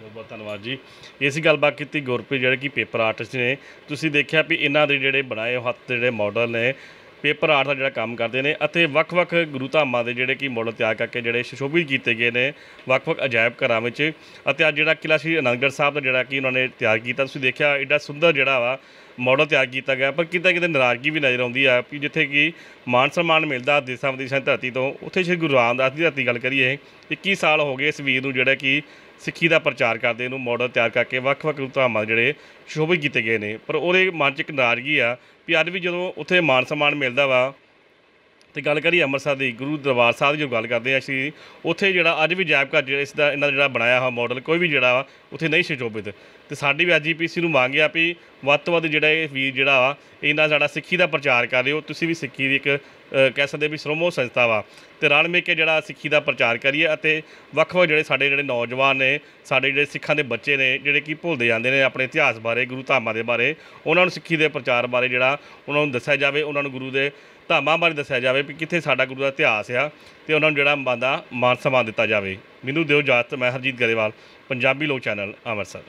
ਬਹੁਤ ਬਹੁਤ ਧੰਨਵਾਦ ਜੀ। ਇਸ ਗੱਲਬਾਤ ਕੀਤੀ ਗੁਰਪ੍ਰੀਤ, ਜਿਹੜੇ ਕਿ ਪੇਪਰ ਆਰਟਿਸਟ ਨੇ। ਤੁਸੀਂ ਦੇਖਿਆ ਵੀ ਇਹਨਾਂ ਦੇ ਜਿਹੜੇ ਬਣਾਏ ਹੱਥ ਜਿਹੜੇ ਮਾਡਲ ਨੇ ਪੇਪਰ ਆਰਟ ਦਾ ਜਿਹੜਾ ਕੰਮ ਕਰਦੇ ਨੇ ਅਤੇ ਵੱਖ-ਵੱਖ ਗੁਰੂ ਧਾਮਾਂ ਦੇ ਜਿਹੜੇ ਕਿ ਮਾਡਲ ਤਿਆਰ ਕਰਕੇ ਜਿਹੜੇ ਸੁਸ਼ੋਭਿਤ ਕੀਤੇ ਗਏ ਨੇ ਵੱਖ-ਵੱਖ ਅਜਾਇਬ ਘਰਾਂ ਵਿੱਚ ਅਤੇ ਅੱਜ ਜਿਹੜਾ ਕਿਲਾ ਸ਼੍ਰੀ ਅਨੰਦਗੜ੍ਹ ਸਾਹਿਬ ਦਾ ਜਿਹੜਾ ਕਿ ਉਹਨਾਂ ਨੇ ਤਿਆਰ ਕੀਤਾ, ਤੁਸੀਂ ਦੇਖਿਆ ਐਡਾ ਸੁੰਦਰ ਜਿਹੜਾ ਵਾ ਮਾਡਲ ਤਿਆਰ ਕੀਤਾ ਗਿਆ, ਪਰ ਕਿਤੇ ਕਿਤੇ ਨਾਰਾਜ਼ਗੀ ਵੀ ਨਜ਼ਰ ਆਉਂਦੀ ਆ ਕਿ ਜਿੱਥੇ ਕਿ ਮਾਨ ਸਨਮਾਨ ਮਿਲਦਾ ਦੇਸਾਂ ਵਿਦੇਸ਼ਾਂ ਦੀ ਧਰਤੀ ਤੋਂ, ਉੱਥੇ ਸ਼੍ਰੀ ਗੁਰੂ ਰਾਮਦਾਸ ਦੀ ਧਰਤੀ ਗੱਲ ਕਰੀਏ 21 ਸਾਲ ਹੋ ਗਏ ਇਸ ਵੀਰ ਨੂੰ ਜਿਹੜਾ ਕਿ ਸਿੱਖੀ ਦਾ ਪ੍ਰਚਾਰ ਕਰਦੇ, ਇਹਨੂੰ ਮਾਡਲ ਤਿਆਰ ਕਰਕੇ ਵੱਖ-ਵੱਖ ਧਾਮਾਂ ਜਿਹੜੇ ਸ਼ੋਭਿਤ ਕੀਤੇ ਗਏ ਨੇ। ਪਰ ਉਹਦੇ ਮਨ 'ਚ ਇੱਕ ਨਾਰਾਜ਼ਗੀ ਆ ਵੀ ਅੱਜ ਵੀ ਜਦੋਂ ਉੱਥੇ ਮਾਨ ਸਨਮਾਨ ਮਿਲਦਾ ਵਾ ਤੇ ਗੱਲ ਕਰੀ ਅੰਮ੍ਰਿਤਸਰ ਦੀ, ਗੁਰੂ ਦਰਬਾਰ ਸਾਹਿਬ ਦੀ ਜੋ ਗੱਲ ਕਰਦੇ ਆ ਅਸੀਂ, ਉੱਥੇ ਜਿਹੜਾ ਅੱਜ ਵੀ ਜਾਇਬ ਘਰ ਜਿਹੜਾ ਇਸ ਦਾ, ਇਹਨਾਂ ਦਾ ਜਿਹੜਾ ਬਣਾਇਆ ਹੋਇਆ ਮਾਡਲ ਕੋਈ ਵੀ ਜਿਹੜਾ ਵਾ, ਉੱਥੇ ਨਹੀਂ ਸੁਸ਼ੋਭਿਤ ਤੇ ਸਾਡੀ ਵੀ ਐਜੀਪੀਸੀ ਨੂੰ ਮੰਗ ਆ ਵੀ ਵੱਧ ਤੋਂ ਵੱਧ ਜਿਹੜਾ ਇਹ ਵੀਰ ਜਿਹੜਾ ਵਾ ਇਹਨਾਂ ਸਾਡਾ ਸਿੱਖੀ ਦਾ ਪ੍ਰਚਾਰ ਕਰ ਰਹੇ ਹੋ। ਤੁਸੀਂ ਵੀ ਸਿੱਖੀ ਦੀ ਇੱਕ ਕਹਿ ਸਕਦੇ ਵੀ ਸ਼੍ਰੋਮੋ ਸੰਸਥਾ ਵਾ। ਤੇ ਰਲ ਮਿਲ ਕੇ ਜਿਹੜਾ ਸਿੱਖੀ ਦਾ ਪ੍ਰਚਾਰ ਕਰੀਏ ਅਤੇ ਵੱਖ-ਵੱਖ ਜਿਹੜੇ ਸਾਡੇ ਜਿਹੜੇ ਨੌਜਵਾਨ ਨੇ, ਸਾਡੇ ਜਿਹੜੇ ਸਿੱਖਾਂ ਦੇ ਬੱਚੇ ਨੇ, ਜਿਹੜੇ ਕਿ ਭੁੱਲਦੇ ਜਾਂਦੇ ਨੇ ਆਪਣੇ ਇਤਿਹਾਸ ਬਾਰੇ, ਗੁਰੂ ਧਾਮਾਂ ਦੇ ਬਾਰੇ, ਉਹਨਾਂ ਨੂੰ ਸਿੱਖੀ ਦੇ ਪ੍ਰਚਾਰ ਬਾਰੇ ਜਿਹੜਾ ਉਹਨਾਂ ਨੂੰ ਦੱਸਿਆ ਜਾਵੇ, ਉਹਨਾਂ ਨੂੰ ਗੁਰੂ ਦੇ ਧਾਮਾਂ ਬਾਰੇ ਦੱਸਿਆ ਜਾਵੇ ਵੀ ਕਿੱਥੇ ਸਾਡਾ ਗੁਰੂ ਦਾ ਇਤਿਹਾਸ ਆ ਤੇ ਉਹਨਾਂ ਨੂੰ ਜਿਹੜਾ ਬੰਦਾ ਮਾਨ ਸਨਮਾਨ ਦਿੱਤਾ ਜਾਵੇ। ਮੈਨੂੰ ਦਿਓ ਇਜਾਜ਼ਤ, ਮੈਂ ਹਰਜੀਤ ਗਰੇਵਾਲ, ਪੰਜਾਬੀ ਲੋਕ ਚੈਨਲ, ਅੰਮ੍ਰਿਤਸਰ।